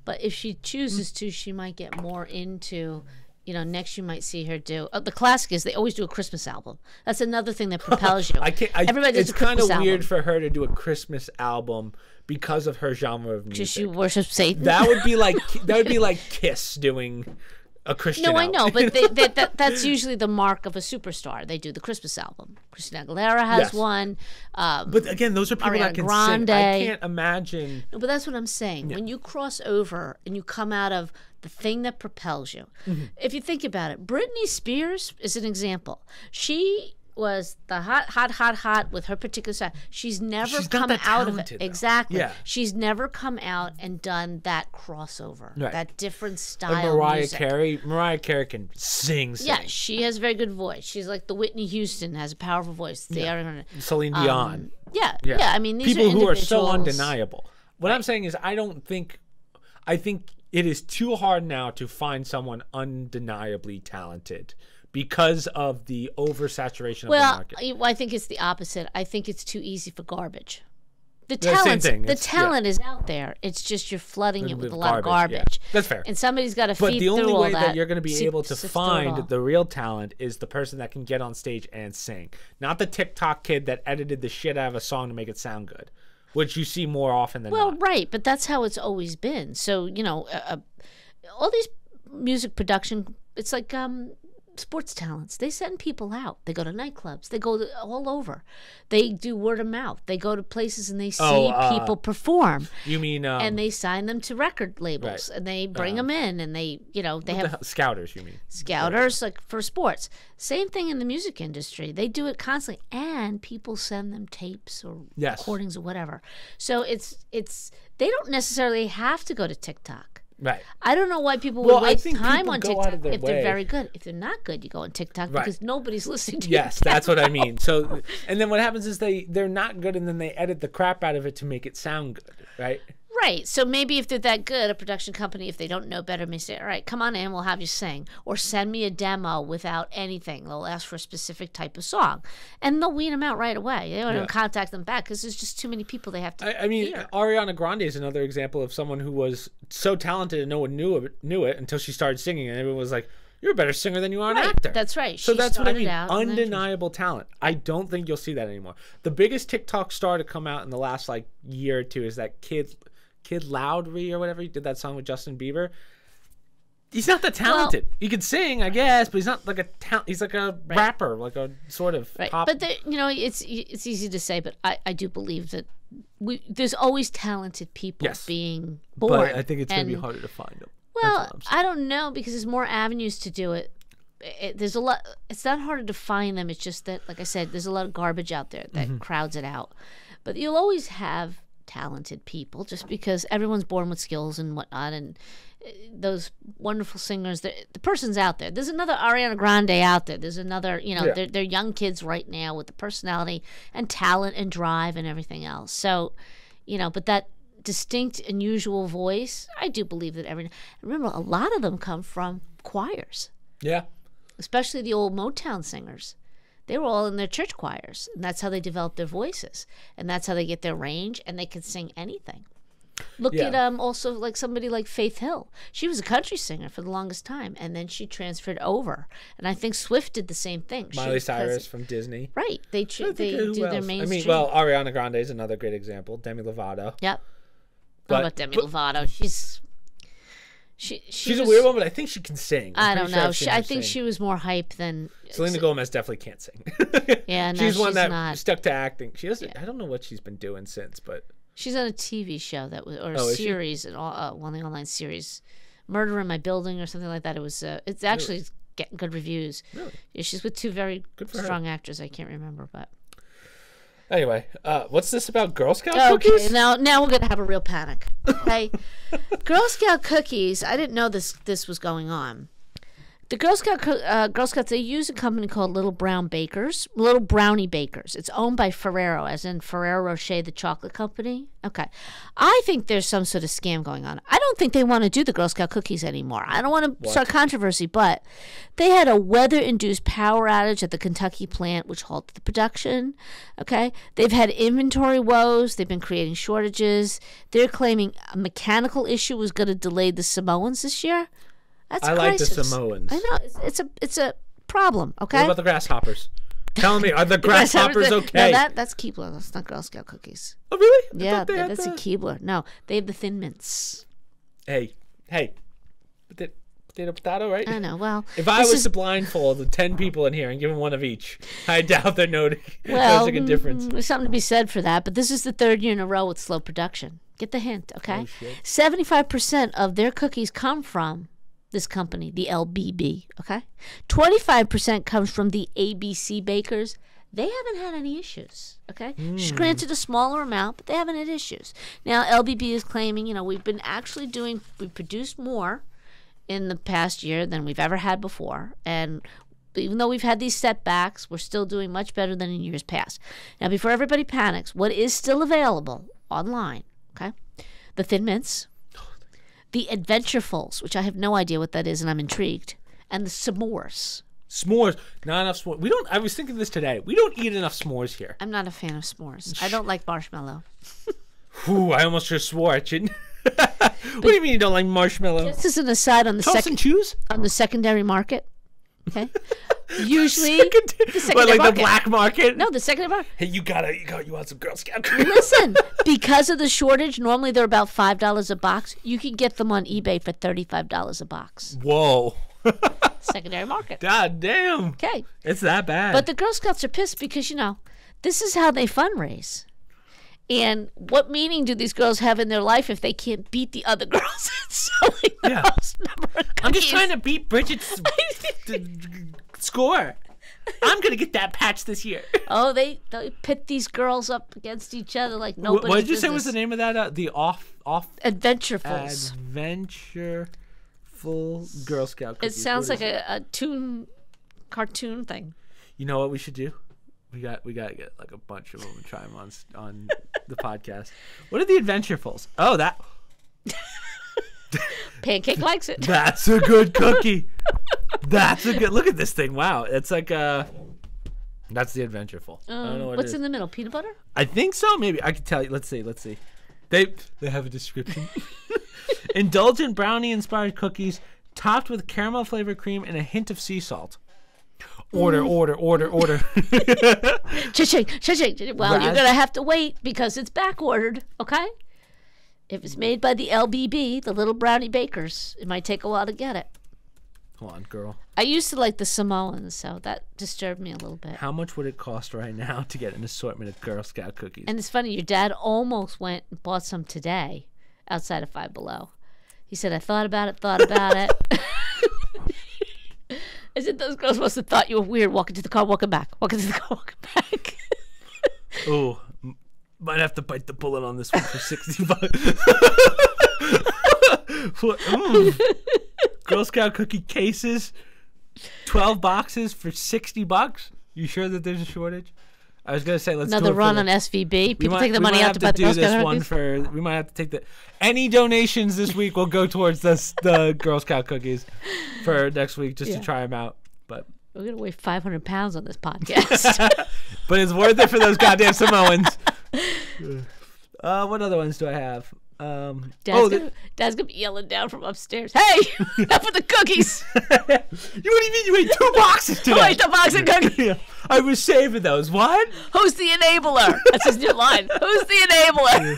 But if she chooses to, she might get more into. You know, next you might see her do. Uh, the classic is they always do a Christmas album. That's another thing that *laughs* propels you. I can't. I, Everybody does it's kind of weird for her to do a Christmas album because of her genre of music. Just you worship Satan. that would be like *laughs* that would be like Kiss doing a Christian. No, I know, but they, *laughs* they, that, that's usually the mark of a superstar. They do the Christmas album. Christina Aguilera has Yes. one. Um, But again, those are people that Ariana can sing. I can't imagine. no, but that's what I'm saying. When you cross over and you come out of the thing that propels you, Mm-hmm. if you think about it, Britney Spears is an example. She was the hot, hot, hot, hot with her particular style. She's never She's come out of it. though. Exactly. Yeah. She's never come out and done that crossover, Right. that different style. Like Mariah music. Carey. Mariah Carey can sing. sing. Yeah, she has a very good voice. She's like the Whitney Houston has a powerful voice. The Ariana- Celine um, Dion. yeah, yeah, I mean, these people are who are so undeniable. What I'm saying is, I don't think. I think it is too hard now to find someone undeniably talented because of the oversaturation of the Well, market. I, I think it's the opposite. I think it's too easy for garbage. The talent, the It's- yeah. talent is out there. It's just you're flooding it with a lot of garbage, yeah. That's fair. And somebody's got to feed through all that. But the only way that, that. you're going to be able to sift through it all. find the real talent is the person that can get on stage and sing, not the TikTok kid that edited the shit out of a song to make it sound good, which you see more often than Well, not. right, but that's how it's always been. So you know, uh, uh, all these music production, it's like um, sports talents. They send people out. They go to nightclubs. They go to, all over. They do word of mouth. They go to places and they see Oh, uh, people perform, You mean um, and they sign them to record labels, right. and they bring them in, and they, you know, they have hell- scouters? You mean? scouters like for sports. Same thing in the music industry. They do it constantly, and people send them tapes or Yes. recordings or whatever. So it's it's they don't necessarily have to go to TikTok. Right. I don't know why people Well, would waste time on TikTok out of their if they're very good. If they're not good, you go on TikTok Right. because nobody's *laughs* listening to you. Yes, that's what I mean. So, and then what happens is they they're not good, and then they edit the crap out of it to make it sound good, right? Right. So maybe if they're that good, a production company, if they don't know better, may say, "All right, come on in, we'll have you sing," or send me a demo without anything. They'll ask for a specific type of song, and they'll weed them out right away. They don't Yeah. even contact them back because there's just too many people they have to. I, I mean, hear. Ariana Grande is another example of someone who was so talented and no one knew it, knew it until she started singing, and everyone was like, you're a better singer than you are an Right, actor. that's right. So She that's what I mean. out and then she- Undeniable talent. I don't think you'll see that anymore. The biggest TikTok star to come out in the last like year or two is that kid, Kid Loudry or whatever. He did that song with Justin Bieber. He's not that talented. he can sing, I guess, but he's not like a talent. He's like a rapper, like a sort of Right. pop. But the, you know, it's it's easy to say, but I, I do believe that we there's always talented people Yes. being born. but I think it's gonna be harder to find them. Well, I don't know because there's more avenues to do it. it. There's a lot. It's not harder to find them. It's just that, like I said, there's a lot of garbage out there that Mm-hmm. crowds it out. But you'll always have talented people, just because everyone's born with skills and whatnot, and uh, those wonderful singers. The, the person's out there. There's another Ariana Grande out there. There's another. You know, Yeah. they're, they're young kids right now with the personality and talent and drive and everything else. So, you know, but that distinct, unusual voice, I do believe that every. Remember, a lot of them come from choirs, Yeah. especially the old Motown singers. They were all in their church choirs, and that's how they developed their voices, and that's how they get their range, and they can sing anything. Look Yeah. at um also like somebody like Faith Hill. She was a country singer for the longest time, and then she transferred over. And I think Swift did the same thing. She- Cyrus from Disney. right? They tr- they do their mainstream. I mean, well, Ariana Grande is another great example. Demi Lovato. Yep. But- about Demi but- Lovato? She's she, she She's a weird one, but I think she can sing. I'm I don't sure know. She, I think sing. she was more hype than Selena Gomez definitely can't sing. *laughs* Yeah, *laughs* no, she's one she's that not. stuck to acting. She doesn't. I don't know what she's been doing since, but She's on a TV show that was or a Oh, series, an all, uh, one of the online series, Murder in My Building or something like that. It was. Uh, it's actually getting good reviews. Really? Yeah, she's with two very for her. strong actors. I can't remember, but anyway, uh, what's this about Girl Scout okay. cookies? Now, now we're gonna have a real panic. Okay, *laughs* Girl Scout cookies. I didn't know this. This was going on. The Girl Scout uh, Girl Scouts they use a company called Little Brown Bakers, Little Brownie Bakers. It's owned by Ferrero, as in Ferrero Rocher, the chocolate company. Okay, I think there's some sort of scam going on. I don't think they want to do the Girl Scout cookies anymore. I don't want to start controversy, but they had a weather-induced power outage at the Kentucky plant, which halted the production. Okay, they've had inventory woes. They've been creating shortages. They're claiming a mechanical issue was going to delay the Samoans this year. That's I like the. Samoans. I know it's, it's a it's a problem. Okay. What about the grasshoppers? Tell me, are the *laughs* Grasshoppers, grasshoppers no, okay? that that's Keebler. That's not Girl Scout cookies. oh, really? I Yeah, they that- that's a the- Keebler. No, they have the Thin Mints. Hey, hey, potato, potato, right? I know. Well, If I was is- to blindfold the ten people in here and give them one of each, I doubt they're noting, well, *laughs* noticing a difference. mm, There's something to be said for that, but this is the third year in a row with slow production. Get the hint, okay? Seventy-five percent of their cookies come from this company, the LBB. Okay, twenty-five percent comes from the ABC bakers. They haven't had any issues. Okay, Just hmm. granted a smaller amount, but they haven't had issues. Now LBB is claiming, you know, we've been actually doing, we produced more in the past year than we've ever had before, and even though we've had these setbacks, we're still doing much better than in years past. Now, before everybody panics, what is still available online? Okay, the Thin Mints, the Adventurefuls, which I have no idea what that is, and I'm intrigued, and the s'mores. S'mores, not enough s'mores. We don't. I was thinking this today. We don't eat enough s'mores here. I'm not a fan of s'mores. I don't like marshmallow. *laughs* Whew, I almost just swore at you. *laughs* what do you mean you don't like marshmallow? This is an aside on the Toss second and choose? on the secondary market. Okay, *laughs* usually Second- the what, secondary like the black market? No, the secondary market. Hey, you gotta, you got, you want some Girl Scout? Listen, *laughs* because of the shortage, normally they're about five dollars a box. You can get them on eBay for thirty-five dollars a box. Whoa. *laughs* Secondary market. God damn. Okay, It's that bad. but the Girl Scouts are pissed because you know this is how they fundraise. And what meaning do these girls have in their life if they can't beat the other girls *laughs* at selling the Yeah. most number of I'm just trying to beat Bridget's *laughs* score. I'm gonna get that patch this year. *laughs* Oh, they they pit these girls up against each other like nobody. what did you say was the name of that? Uh, the off off Adventurefuls. adventure full Girl Scout. It sounds What like a, a tune cartoon thing. You know what we should do? We got we got to get like a bunch of them and try them on on the podcast. What are the Adventurefuls? Oh, that *laughs* Pancake likes it. that's a good cookie. that's a good. Look at this thing. Wow, it's like uh That's the Adventureful. I don't know what What's it is. in the middle? Peanut butter? I think so. Maybe I could tell you. Let's see. Let's see. They they have a description. *laughs* Indulgent brownie inspired cookies topped with caramel flavored cream and a hint of sea salt. Mm. Order, order, order, order. *laughs* Cha-ching, cha-ching, cha-ching. Well, you're gonna have to wait because it's back ordered. Okay. It was made by the LBB, the Little Brownie Bakers, it might take a while to get it. Hold on, girl. I used to like the Samoans, so that disturbed me a little bit. How much would it cost right now to get an assortment of Girl Scout cookies? And it's funny, your dad almost went and bought some today outside of Five Below. He said, I thought about it, thought about it. *laughs* I said, those girls must have thought you were weird walking to the car, walking back, walking to the car, walking back. *laughs* Ooh, m- might have to bite the bullet on this one for 60 bucks. *laughs* Mm. Girl Scout cookie cases, 12 boxes for 60 bucks? You sure that there's a shortage? I was going to say, let's do Another run on SVB. People might- take the money out to buy the do Girl this one for. We might have to take the any donations this week will go towards this the Girl Scout cookies for next week just Yeah. to try them out. But We're going to weigh 500 pounds on this podcast. *laughs* but it's worth it for those goddamn Samoans. *laughs* Uh, what other ones do I have? Um, Dad's, oh, gonna, Dad's gonna be yelling down from upstairs. Hey, *laughs* enough with the cookies! *laughs* you what do you mean you ate two boxes *laughs* today? Who ate the box of cookies? Yeah, I was saving those. What? Who's the enabler? That's his new line. Who's the enabler?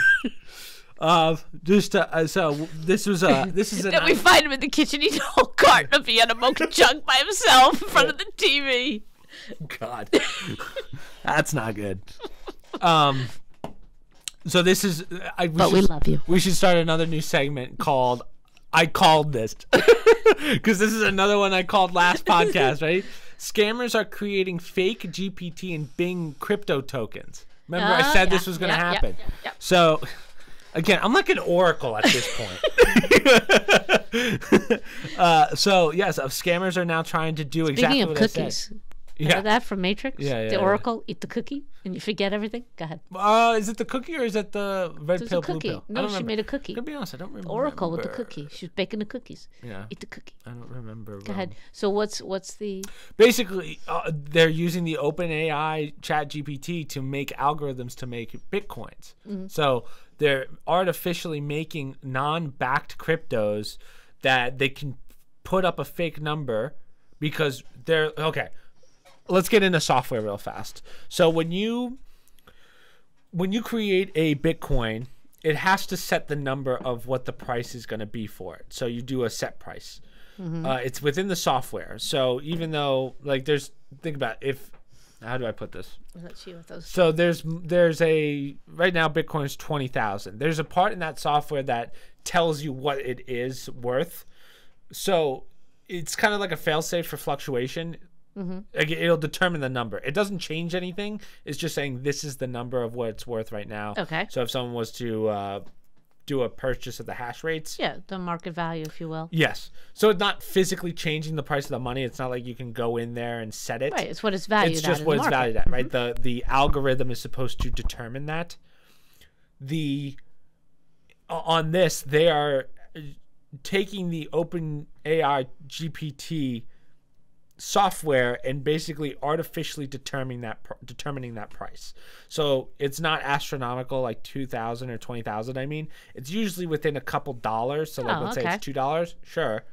Uh, just uh, uh, so this was uh this is an then we find him in the kitchen eating a whole carton of Vienna milk junk by himself in front of the TV. God, that's not good. Um, so this is. I, we But we should- love you. We should start another new segment called "I called this," *laughs* because this is another one I called last *laughs* podcast. Right? Scammers are creating fake GPT and Bing crypto tokens. Remember, I Uh, said yeah, this was going to yeah, happen. yeah. So. Again, I'm like an oracle at this point. *laughs* uh, so yes, uh, scammers are now trying to do exactly Speaking of what I said. Cookies, Yeah. that from Matrix? Yeah, yeah, The yeah. Oracle eat the cookie and you forget everything. Go ahead. Uh, is it the cookie or is it the red There's pill, a cookie. No, she remember. made a cookie. To be honest, I don't remember. Oracle with the cookie. She was baking the cookies. Yeah, Eat the cookie. I don't remember. Go ahead. So what's what's the Basically, uh, they're using the OpenAI ChatGPT to make algorithms to make bitcoins. Mm-hmm. So they're artificially making non-backed cryptos that they can put up a fake number because they're okay. Let's get into software real fast. So when you when you create a Bitcoin, it has to set the number of what the price is going to be for it. So you do a set price. Uh, it's within the software. So even though, like, there's think about if how do I put this? let's see what those So there's there's a right now Bitcoin is twenty thousand. There's a part in that software that tells you what it is worth. So it's kind of like a failsafe for fluctuation. Like, it'll determine the number. It doesn't change anything. It's just saying this is the number of what it's worth right now. Okay. So if someone was to uh, do a purchase of the hash rates, Yeah, the market value, if you will. yes. So it's not physically changing the price of the money. It's not like you can go in there and set it Right, it's what it's valued it's just what it's market. valued at, right? The the algorithm is supposed to determine that. The on this they are uh, taking the open AI GPT software and basically artificially determining that pr- determining that price. So it's not astronomical like 2000 or 20,000 I mean. It's usually within a couple dollars. So like Oh, let's say it's $2, sure.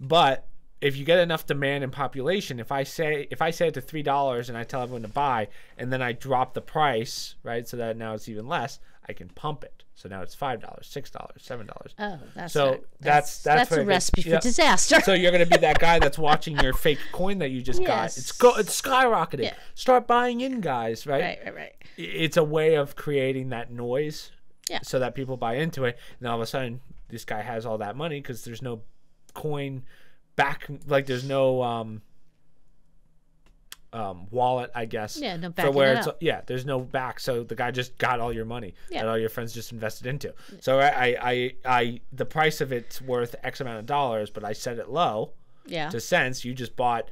But if you get enough demand and population, if I say if I say it to three dollars and I tell everyone to buy, and then I drop the price, right, so that now it's even less, I can pump it. So now it's five dollars, six dollars, seven dollars. Oh, that's So right. that's- that's where a recipe for yeah. disaster. So you're gonna be that guy that's *laughs* watching your fake coin that you just got. It's go, it's skyrocketing. Yeah. Start buying in, guys. Right? right, right, right. It's a way of creating that noise, Yeah. so that people buy into it. And all of a sudden, this guy has all that money because there's no coin back. Like there's no um um wallet, I guess. Yeah, no for where it it's up. yeah. There's no back, so the guy just got all your money Yeah. that all your friends just invested into. So I, I I I the price of it's worth X amount of dollars, but I set it low Yeah. to sense you just bought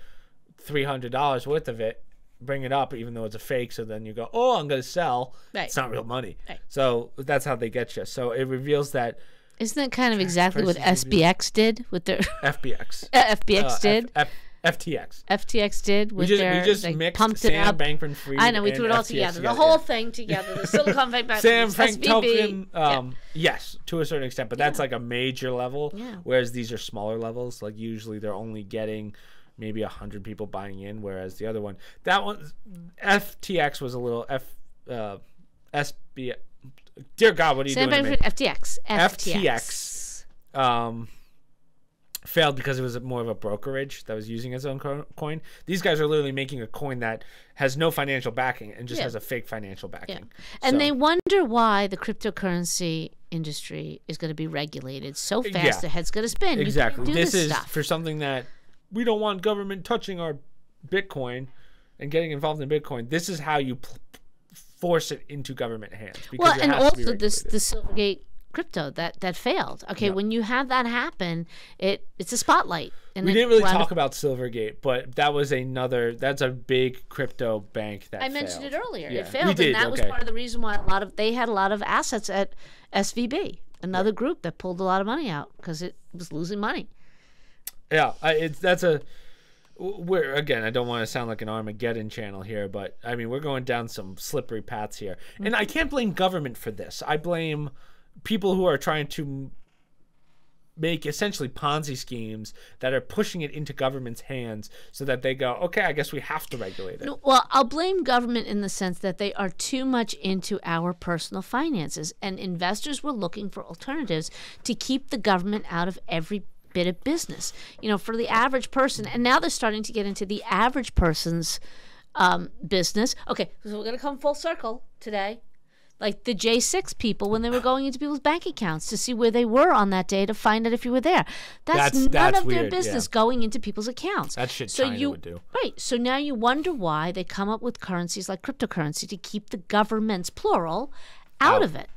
three hundred dollars worth of it, bring it up even though it's a fake. So then you go, oh, I'm gonna sell. Right. It's not real money. Right. So that's how they get you. So it reveals that Isn't that kind of exactly what SBX did with their *laughs* FBX. *laughs* FBX uh, did? F, F, FTX. FTX did We with just, their we just they mixed pumped Sam it up. Bankman-Fried. I know we threw it all FTX together, the yeah. whole *laughs* thing together, the Silicon Valley Bank, Sam. Frank Token, Yeah. um, yes, to a certain extent, but that's like a major level. Yeah. Whereas these are smaller levels. Like usually they're only getting maybe a hundred people buying in, whereas the other one, that one, FTX was a little F, uh, SB. Dear God, what are you Sam doing? Bankman FTX. FTX. Um, failed because it was more of a brokerage that was using its own coin. These guys are literally making a coin that has no financial backing and just Yeah. has a fake financial backing. And So- they wonder why the cryptocurrency industry is going to be regulated so fast. Yeah. The head's going to spin. Exactly do this this is stuff. for something that we don't want government touching our bitcoin and getting involved in bitcoin this is how you force it into government hands because well, it and has to be also this the Silvergate crypto that that failed. Okay, Yeah. when you have that happen, it it's a spotlight. And we didn't really talk about silvergate but that was another that's a big crypto bank that I mentioned failed. it earlier. Yeah, It failed, we did, and that was part of the reason why a lot of they had a lot of assets at SVB, another group that pulled a lot of money out because it was losing money. yeah I, it's that's a we're again i don't want to sound like an armageddon channel here but i mean we're going down some slippery paths here. And i can't blame government for this. I blame people who are trying to make essentially ponzi schemes that are pushing it into government's hands so that they go okay i guess we have to regulate it. Well, I'll blame government in the sense that they are too much into our personal finances, and investors were looking for alternatives to keep the government out of every bit of business. You know, for the average person, and now they're starting to get into the average person's um, business. Okay, so we're going to come full circle today. Like the J6 people when they were going into people's bank accounts to see where they were on that day to find out if you were there. That's, That's- none that's of their weird, yeah. business going into people's accounts. That shit so China you, would do. Right. So now you wonder why they come up with currencies like cryptocurrency to keep the governments, plural, out, Out. of it.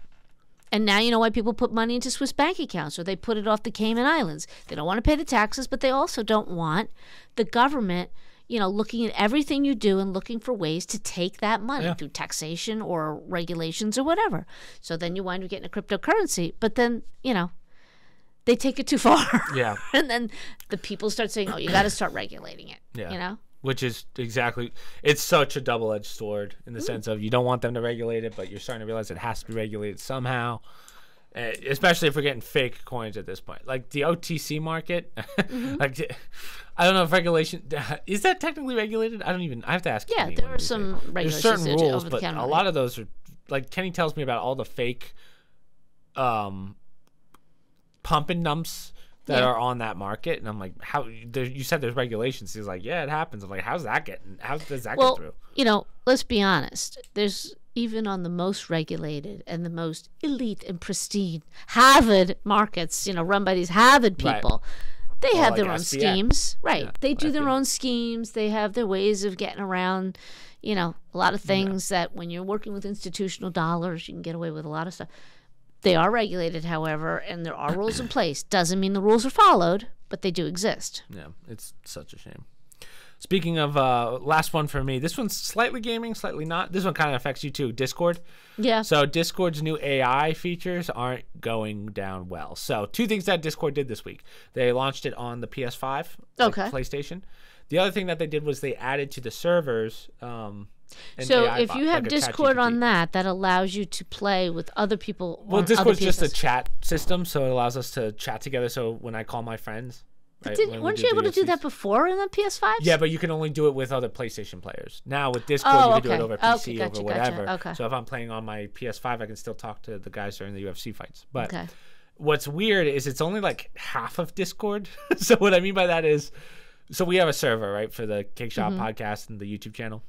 And now you know why people put money into Swiss bank accounts or they put it off the Cayman Islands. They don't want to pay the taxes, but they also don't want the government, you know, looking at everything you do and looking for ways to take that money Yeah. through taxation or regulations or whatever. So then you wind up getting a cryptocurrency, but then, you know, they take it too far. yeah *laughs* and then the people start saying, "Oh, you got to start regulating it." Yeah. You know? Which is exactly it's such a double-edged sword in the sense of you don't want them to regulate it but you're starting to realize it has to be regulated somehow. Uh, especially if we're getting fake coins at this point. Like the otc market Mm-hmm. *laughs* like i don't know if regulation *laughs* is that technically regulated? I don't even i have to ask Yeah, there are some days. there's certain rules but a lot of those are like kenny tells me about all the fake um pump and dumps that Yeah. are on that market, and I'm like, how? There, you said there's regulations. He's like, yeah, it happens. I'm like, how's that getting? How does that Well, get through? you know, let's be honest. There's even on the most regulated and the most elite and pristine Harvard markets, you know, run by these Harvard Right. people. They have like their own schemes, right? Yeah, they do their own schemes. They have their ways of getting around, you know, a lot of things that when you're working with institutional dollars, you can get away with a lot of stuff. They are regulated, however, and there are rules in place. Doesn't mean the rules are followed, but they do exist. Yeah, it's such a shame. Speaking of uh, last one for me, this one's slightly gaming, slightly not. This one kind of affects you too. Discord. Yeah. So Discord's new AI features aren't going down well. So two things that Discord did this week: they launched it on the PS5, like Okay. PlayStation. The other thing that they did was they added to the servers. Um, So AI if bot, you have like Discord on that, that allows you to play with other people. Well, Discord's other just a chat system, so it allows us to chat together. So when I call my friends, right, Didn't, weren't do you able to do that before in the PS5? Yeah, but you can only do it with other PlayStation players. Now with Discord, Oh, you can do it okay. over Okay, PC, gotcha, over gotcha. whatever. Okay. So if I'm playing on my PS5, I can still talk to the guys during the UFC fights. But Okay. what's weird is it's only like half of Discord. *laughs* so what I mean by that is, so we have a server right for the Cake Shop Mm-hmm. podcast and the YouTube channel.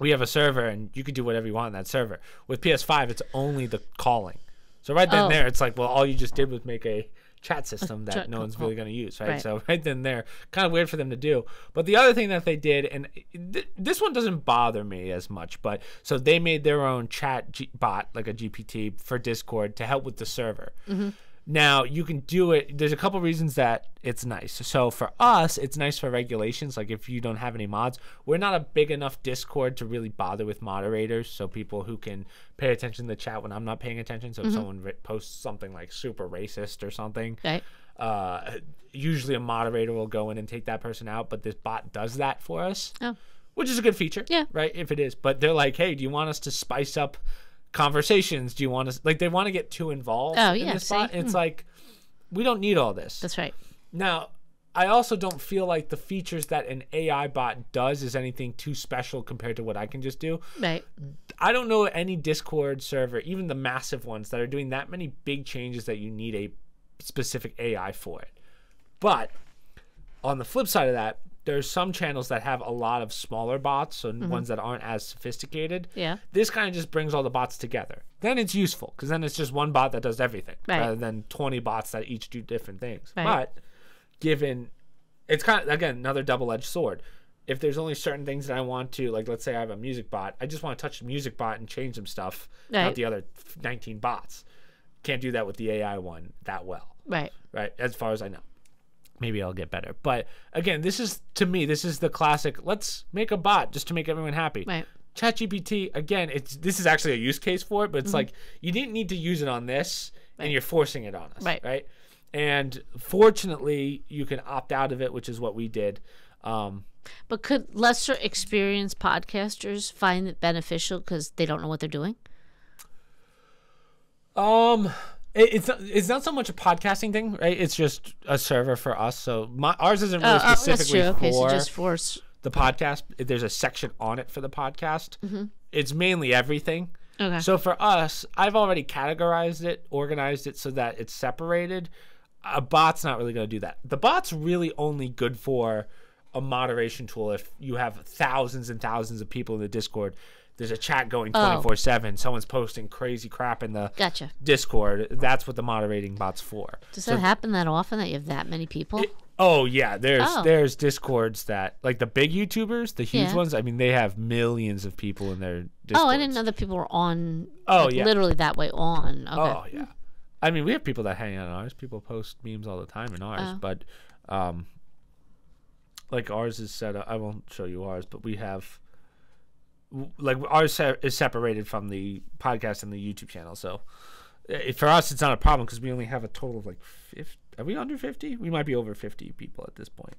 We have a server, and you can do whatever you want on that server. With PS5, it's only the calling. So right then Oh. there, it's like, well, all you just did was make a chat system that no one's really going to use, right? Right. So *laughs* right then there, kind of weird for them to do. But the other thing that they did, and th- this one doesn't bother me as much, but so they made their own chat G- bot, like a GPT for Discord to help with the server. Now you can do it. There's a couple reasons that it's nice. So for us, it's nice for regulations. Like if you don't have any mods, we're not a big enough Discord to really bother with moderators. So people who can pay attention to the chat when I'm not paying attention. So if someone posts something like super racist or something, Right. uh, usually a moderator will go in and take that person out, but this bot does that for us, Oh. which is a good feature. Yeah. Right. If it is, but they're like, hey, do you want us to spice up conversations? Do you want to like they want to get too involved? Oh, in yeah, see? It's hmm. like we don't need all this. That's right. Now, I also don't feel like the features that an AI bot does is anything too special compared to what I can just do. Right. I don't know any Discord server, even the massive ones, that are doing that many big changes that you need a specific AI for it. But on the flip side of that, there's some channels that have a lot of smaller bots, so mm-hmm. ones that aren't as sophisticated. Yeah. This kind of just brings all the bots together. Then it's useful because then it's just one bot that does everything Right. rather than 20 bots that each do different things. Right. But given it's kind of again another double-edged sword if there's only certain things that i want to like let's say i have a music bot i just want to touch the music bot and change some stuff Right. not the other 19 bots can't do that with the ai one that well Right. right as far as i know maybe i'll get better but again this is to me this is the classic let's make a bot just to make everyone happy Right. ChatGPT again, it's this is actually a use case for it, but it's Mm-hmm. like you didn't need to use it on this, and you're forcing it on us, Right. Right. And fortunately, you can opt out of it, which is what we did. Um, But could lesser experienced podcasters find it beneficial because they don't know what they're doing? um, it's not, it's not so much a podcasting thing, right? It's just a server for us. So my ours isn't really Oh, oh, specifically true. Okay, for so just for the podcast. If there's a section on it for the podcast. Mm-hmm. It's mainly everything. okay. So for us, I've already categorized it, organized it so that it's separated. A bot's not really going to do that. The bot's really only good for a moderation tool if you have thousands and thousands of people in the Discord. There's a chat going 24 7. Someone's posting crazy crap in the Gotcha. Discord. That's what the moderating bot's for. Does that happen that often that you have that many people? Oh yeah, there's Oh. there's discords that like the big YouTubers, the huge Yeah. ones. I mean, they have millions of people in their. Discords. oh, I didn't know that people were on. Oh, like, yeah. Literally that way on. Okay. Oh yeah. I mean, we have people that hang out on ours. People post memes all the time in ours, Oh. but um, like ours is set up. I won't show you ours, but we have like ours se- is separated from the podcast and the YouTube channel. So eh, for us, it's not a problem because we only have a total of like 50. Are we under fifty? We might be over fifty people at this point.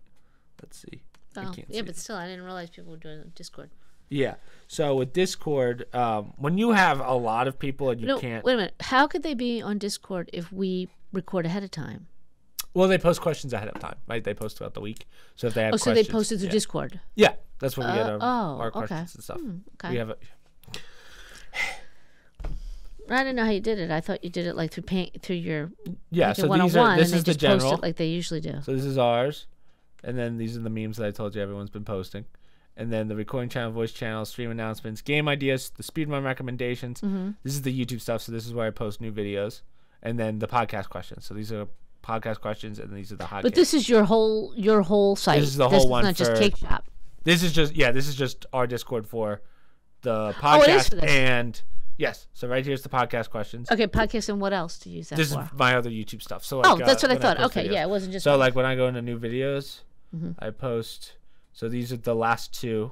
Let's see. Oh, yeah, see. but still, I didn't realize people were doing Discord. Yeah. So with Discord, um, when you have a lot of people and you No, can't, wait a minute. How could they be on Discord if we record ahead of time? well, they post questions ahead of time, right? They post throughout the week. So if they have Oh, so they posted through yeah. Discord. Yeah, that's what we get Uh, our, oh, our okay. questions and stuff. okay. We have a, I don't know how you did it. I thought you did it like through paint through your yeah. like so these are this is they the general. it like they usually do. so this is ours, and then these are the memes that I told you everyone's been posting, and then the recording channel, voice channel, stream announcements, game ideas, the speedrun recommendations. Mm-hmm. This is the YouTube stuff. So this is where I post new videos, and then the podcast questions. So these are podcast questions, and these are the hot. But this is your whole your whole site. This is the whole one not just Cake Shop. This is just yeah. This is just our Discord for the Oh, podcast for this. and yes. So right here's the podcast questions. Okay, podcast and what else to use that This is my other YouTube stuff. So like, oh, that's uh, what I thought. post okay, videos. yeah, it wasn't just. So like when I go into new videos, Mm-hmm. I post. So these are the last two.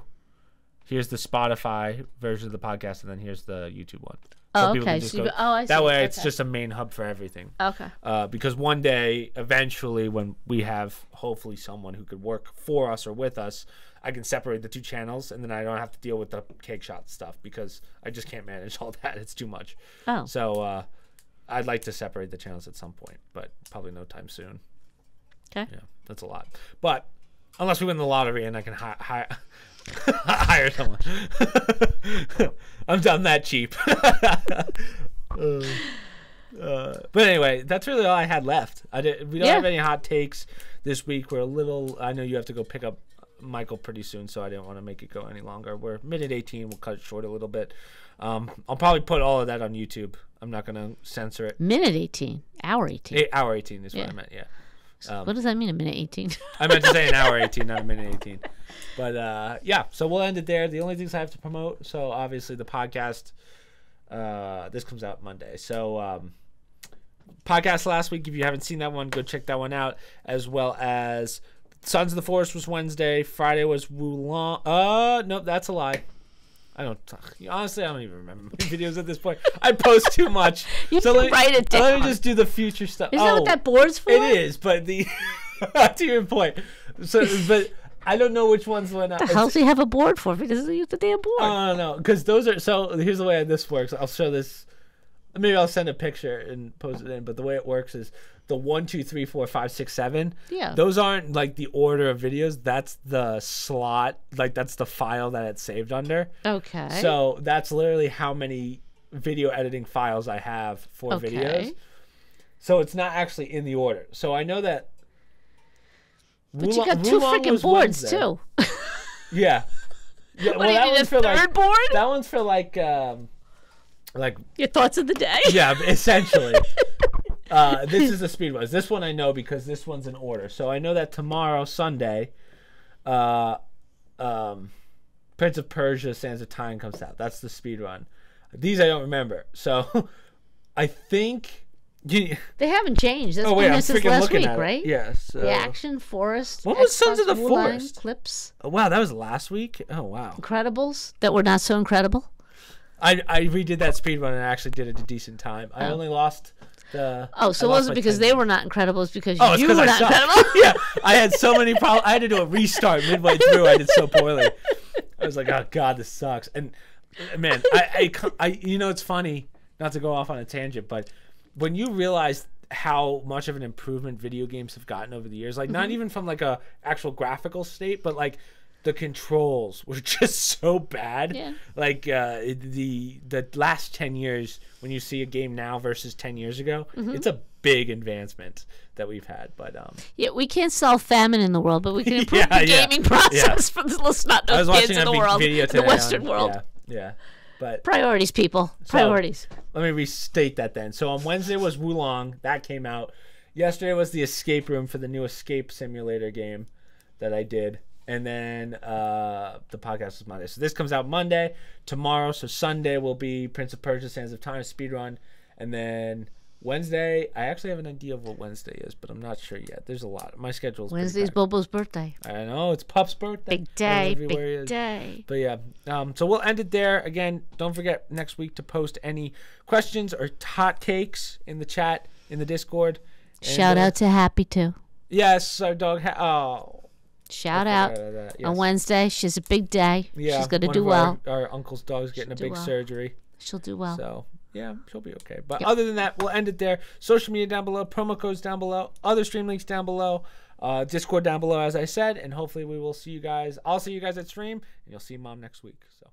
Here's the Spotify version of the podcast, and then here's the YouTube one. Oh, can okay. So you, go- oh, I see. that way, it's just a main hub for everything. okay. Uh, because one day, eventually, when we have hopefully someone who could work for us or with us, I can separate the two channels, and then I don't have to deal with the Cake Shop stuff because I just can't manage *laughs* all that. It's too much. Oh, So uh, I'd like to separate the channels at some point, but probably no time soon. okay. Yeah, that's a lot. But unless we win the lottery and I can hi- hi- *laughs* hire someone, *laughs* I'm done that cheap. Uh, uh, but anyway, that's really all I had left. I did. We don't Yeah. have any hot takes this week. We're a little. I know you have to go pick up Michael pretty soon, so I didn't want to make it go any longer. We're minute 18. We'll cut it short a little bit. Um, I'll probably put all of that on YouTube. I'm not gonna censor it. Minute eighteen, hour eighteen. Eight, hour 18 is what I meant. Yeah. Um, what does that mean? A minute eighteen? *laughs* I meant to say an hour 18, not a minute 18. But uh, yeah, so we'll end it there. The only things I have to promote, so obviously the podcast, uh, this comes out Monday. So um, podcast last week, if you haven't seen that one, go check that one out. As well as Sons of the Forest was Wednesday. Friday was Wo Long. Uh, nope, that's a lie. I don't honestly. I don't even remember my *laughs* videos at this point. I post too much. *laughs* You so let me, write it Let me just do the future stuff. Isn't that oh, what that board's for? it is, but the *laughs* to your point. So, but I don't know which ones went out. The hell does he have a board for? If he doesn't use the damn board. I don't know because those are so. Here's the way this works. I'll show this. Maybe I'll send a picture and post it in. But the way it works is the one, two, three, four, five, six, seven. Yeah. Those aren't like the order of videos. That's the slot. Like that's the file that it's saved under. okay. So that's literally how many video editing files I have for Okay. videos. So it's not actually in the order. So I know that. but you got two freaking boards too. *laughs* Yeah. Yeah. what do you need? A third like board? that one's for like um like Your thoughts of the day? yeah essentially. *laughs* uh, *laughs* this is the speed ones. This one I know because this one's in order. So I know that tomorrow Sunday, uh, um, Prince of Persia: Sands of Time comes out. That's the speed run. These I don't remember. So *laughs* I think. You, They haven't changed. That's oh wait, I'm there freaking last looking week, at right? it. Yes. The Action Forest. When was Sons of the Forest? Clips. Oh, wow, that was last week. Oh wow. Incredibles that were not so incredible. I I redid that speed run and I actually did it a decent time. I Oh. only lost the. Oh, so it wasn't because they were not incredible. It's because Oh, you were I not suck. incredible. *laughs* yeah, I had so many problems. I had to do a restart midway through. I did so poorly. I was like, oh god, this sucks. And uh, man, I, I, I, you know, it's funny not to go off on a tangent, but when you realize how much of an improvement video games have gotten over the years, like Mm-hmm. not even from like a actual graphical state, but like the controls were *laughs* just so bad. Yeah. Like uh, the the last ten years, when you see a game now versus ten years ago, Mm-hmm. it's a big advancement that we've had. But um, Yeah, we can't solve famine in the world, but we can *laughs* improve Yeah, the yeah, gaming process for the I was kids in the world, in the Western on- world. Yeah, yeah. But Priorities, people. Priorities. let me restate that then. So on Wednesday was Wo Long, that came out. Yesterday was the escape room for the new escape simulator game that I did. And then uh, the podcast was Monday. So this comes out Monday. Tomorrow, so Sunday will be Prince of Persia Sands of Time speedrun. And then Wednesday, I actually have an idea of what Wednesday is, but I'm not sure yet. There's a lot. My schedule is Wednesday's. Bobo's birthday. I know it's Pup's birthday. Big day, big day. But yeah, um, so we'll end it there. Again, don't forget next week to post any questions or hot takes in the chat in the Discord. And, Shout uh, out to Happy too. Yes, our dog. Ha- oh, Shout out about on Yes. Wednesday. She's a big day. Yeah, She's gonna do well. Our, our uncle's dog's getting a big well. surgery, She'll do well. so yeah, she'll be okay. But other than that, we'll end it there. Social media down below, promo codes down below, other stream links down below, uh, Discord down below, as I said, and hopefully we will see you guys. I'll see you guys at stream, and you'll see mom next week. So.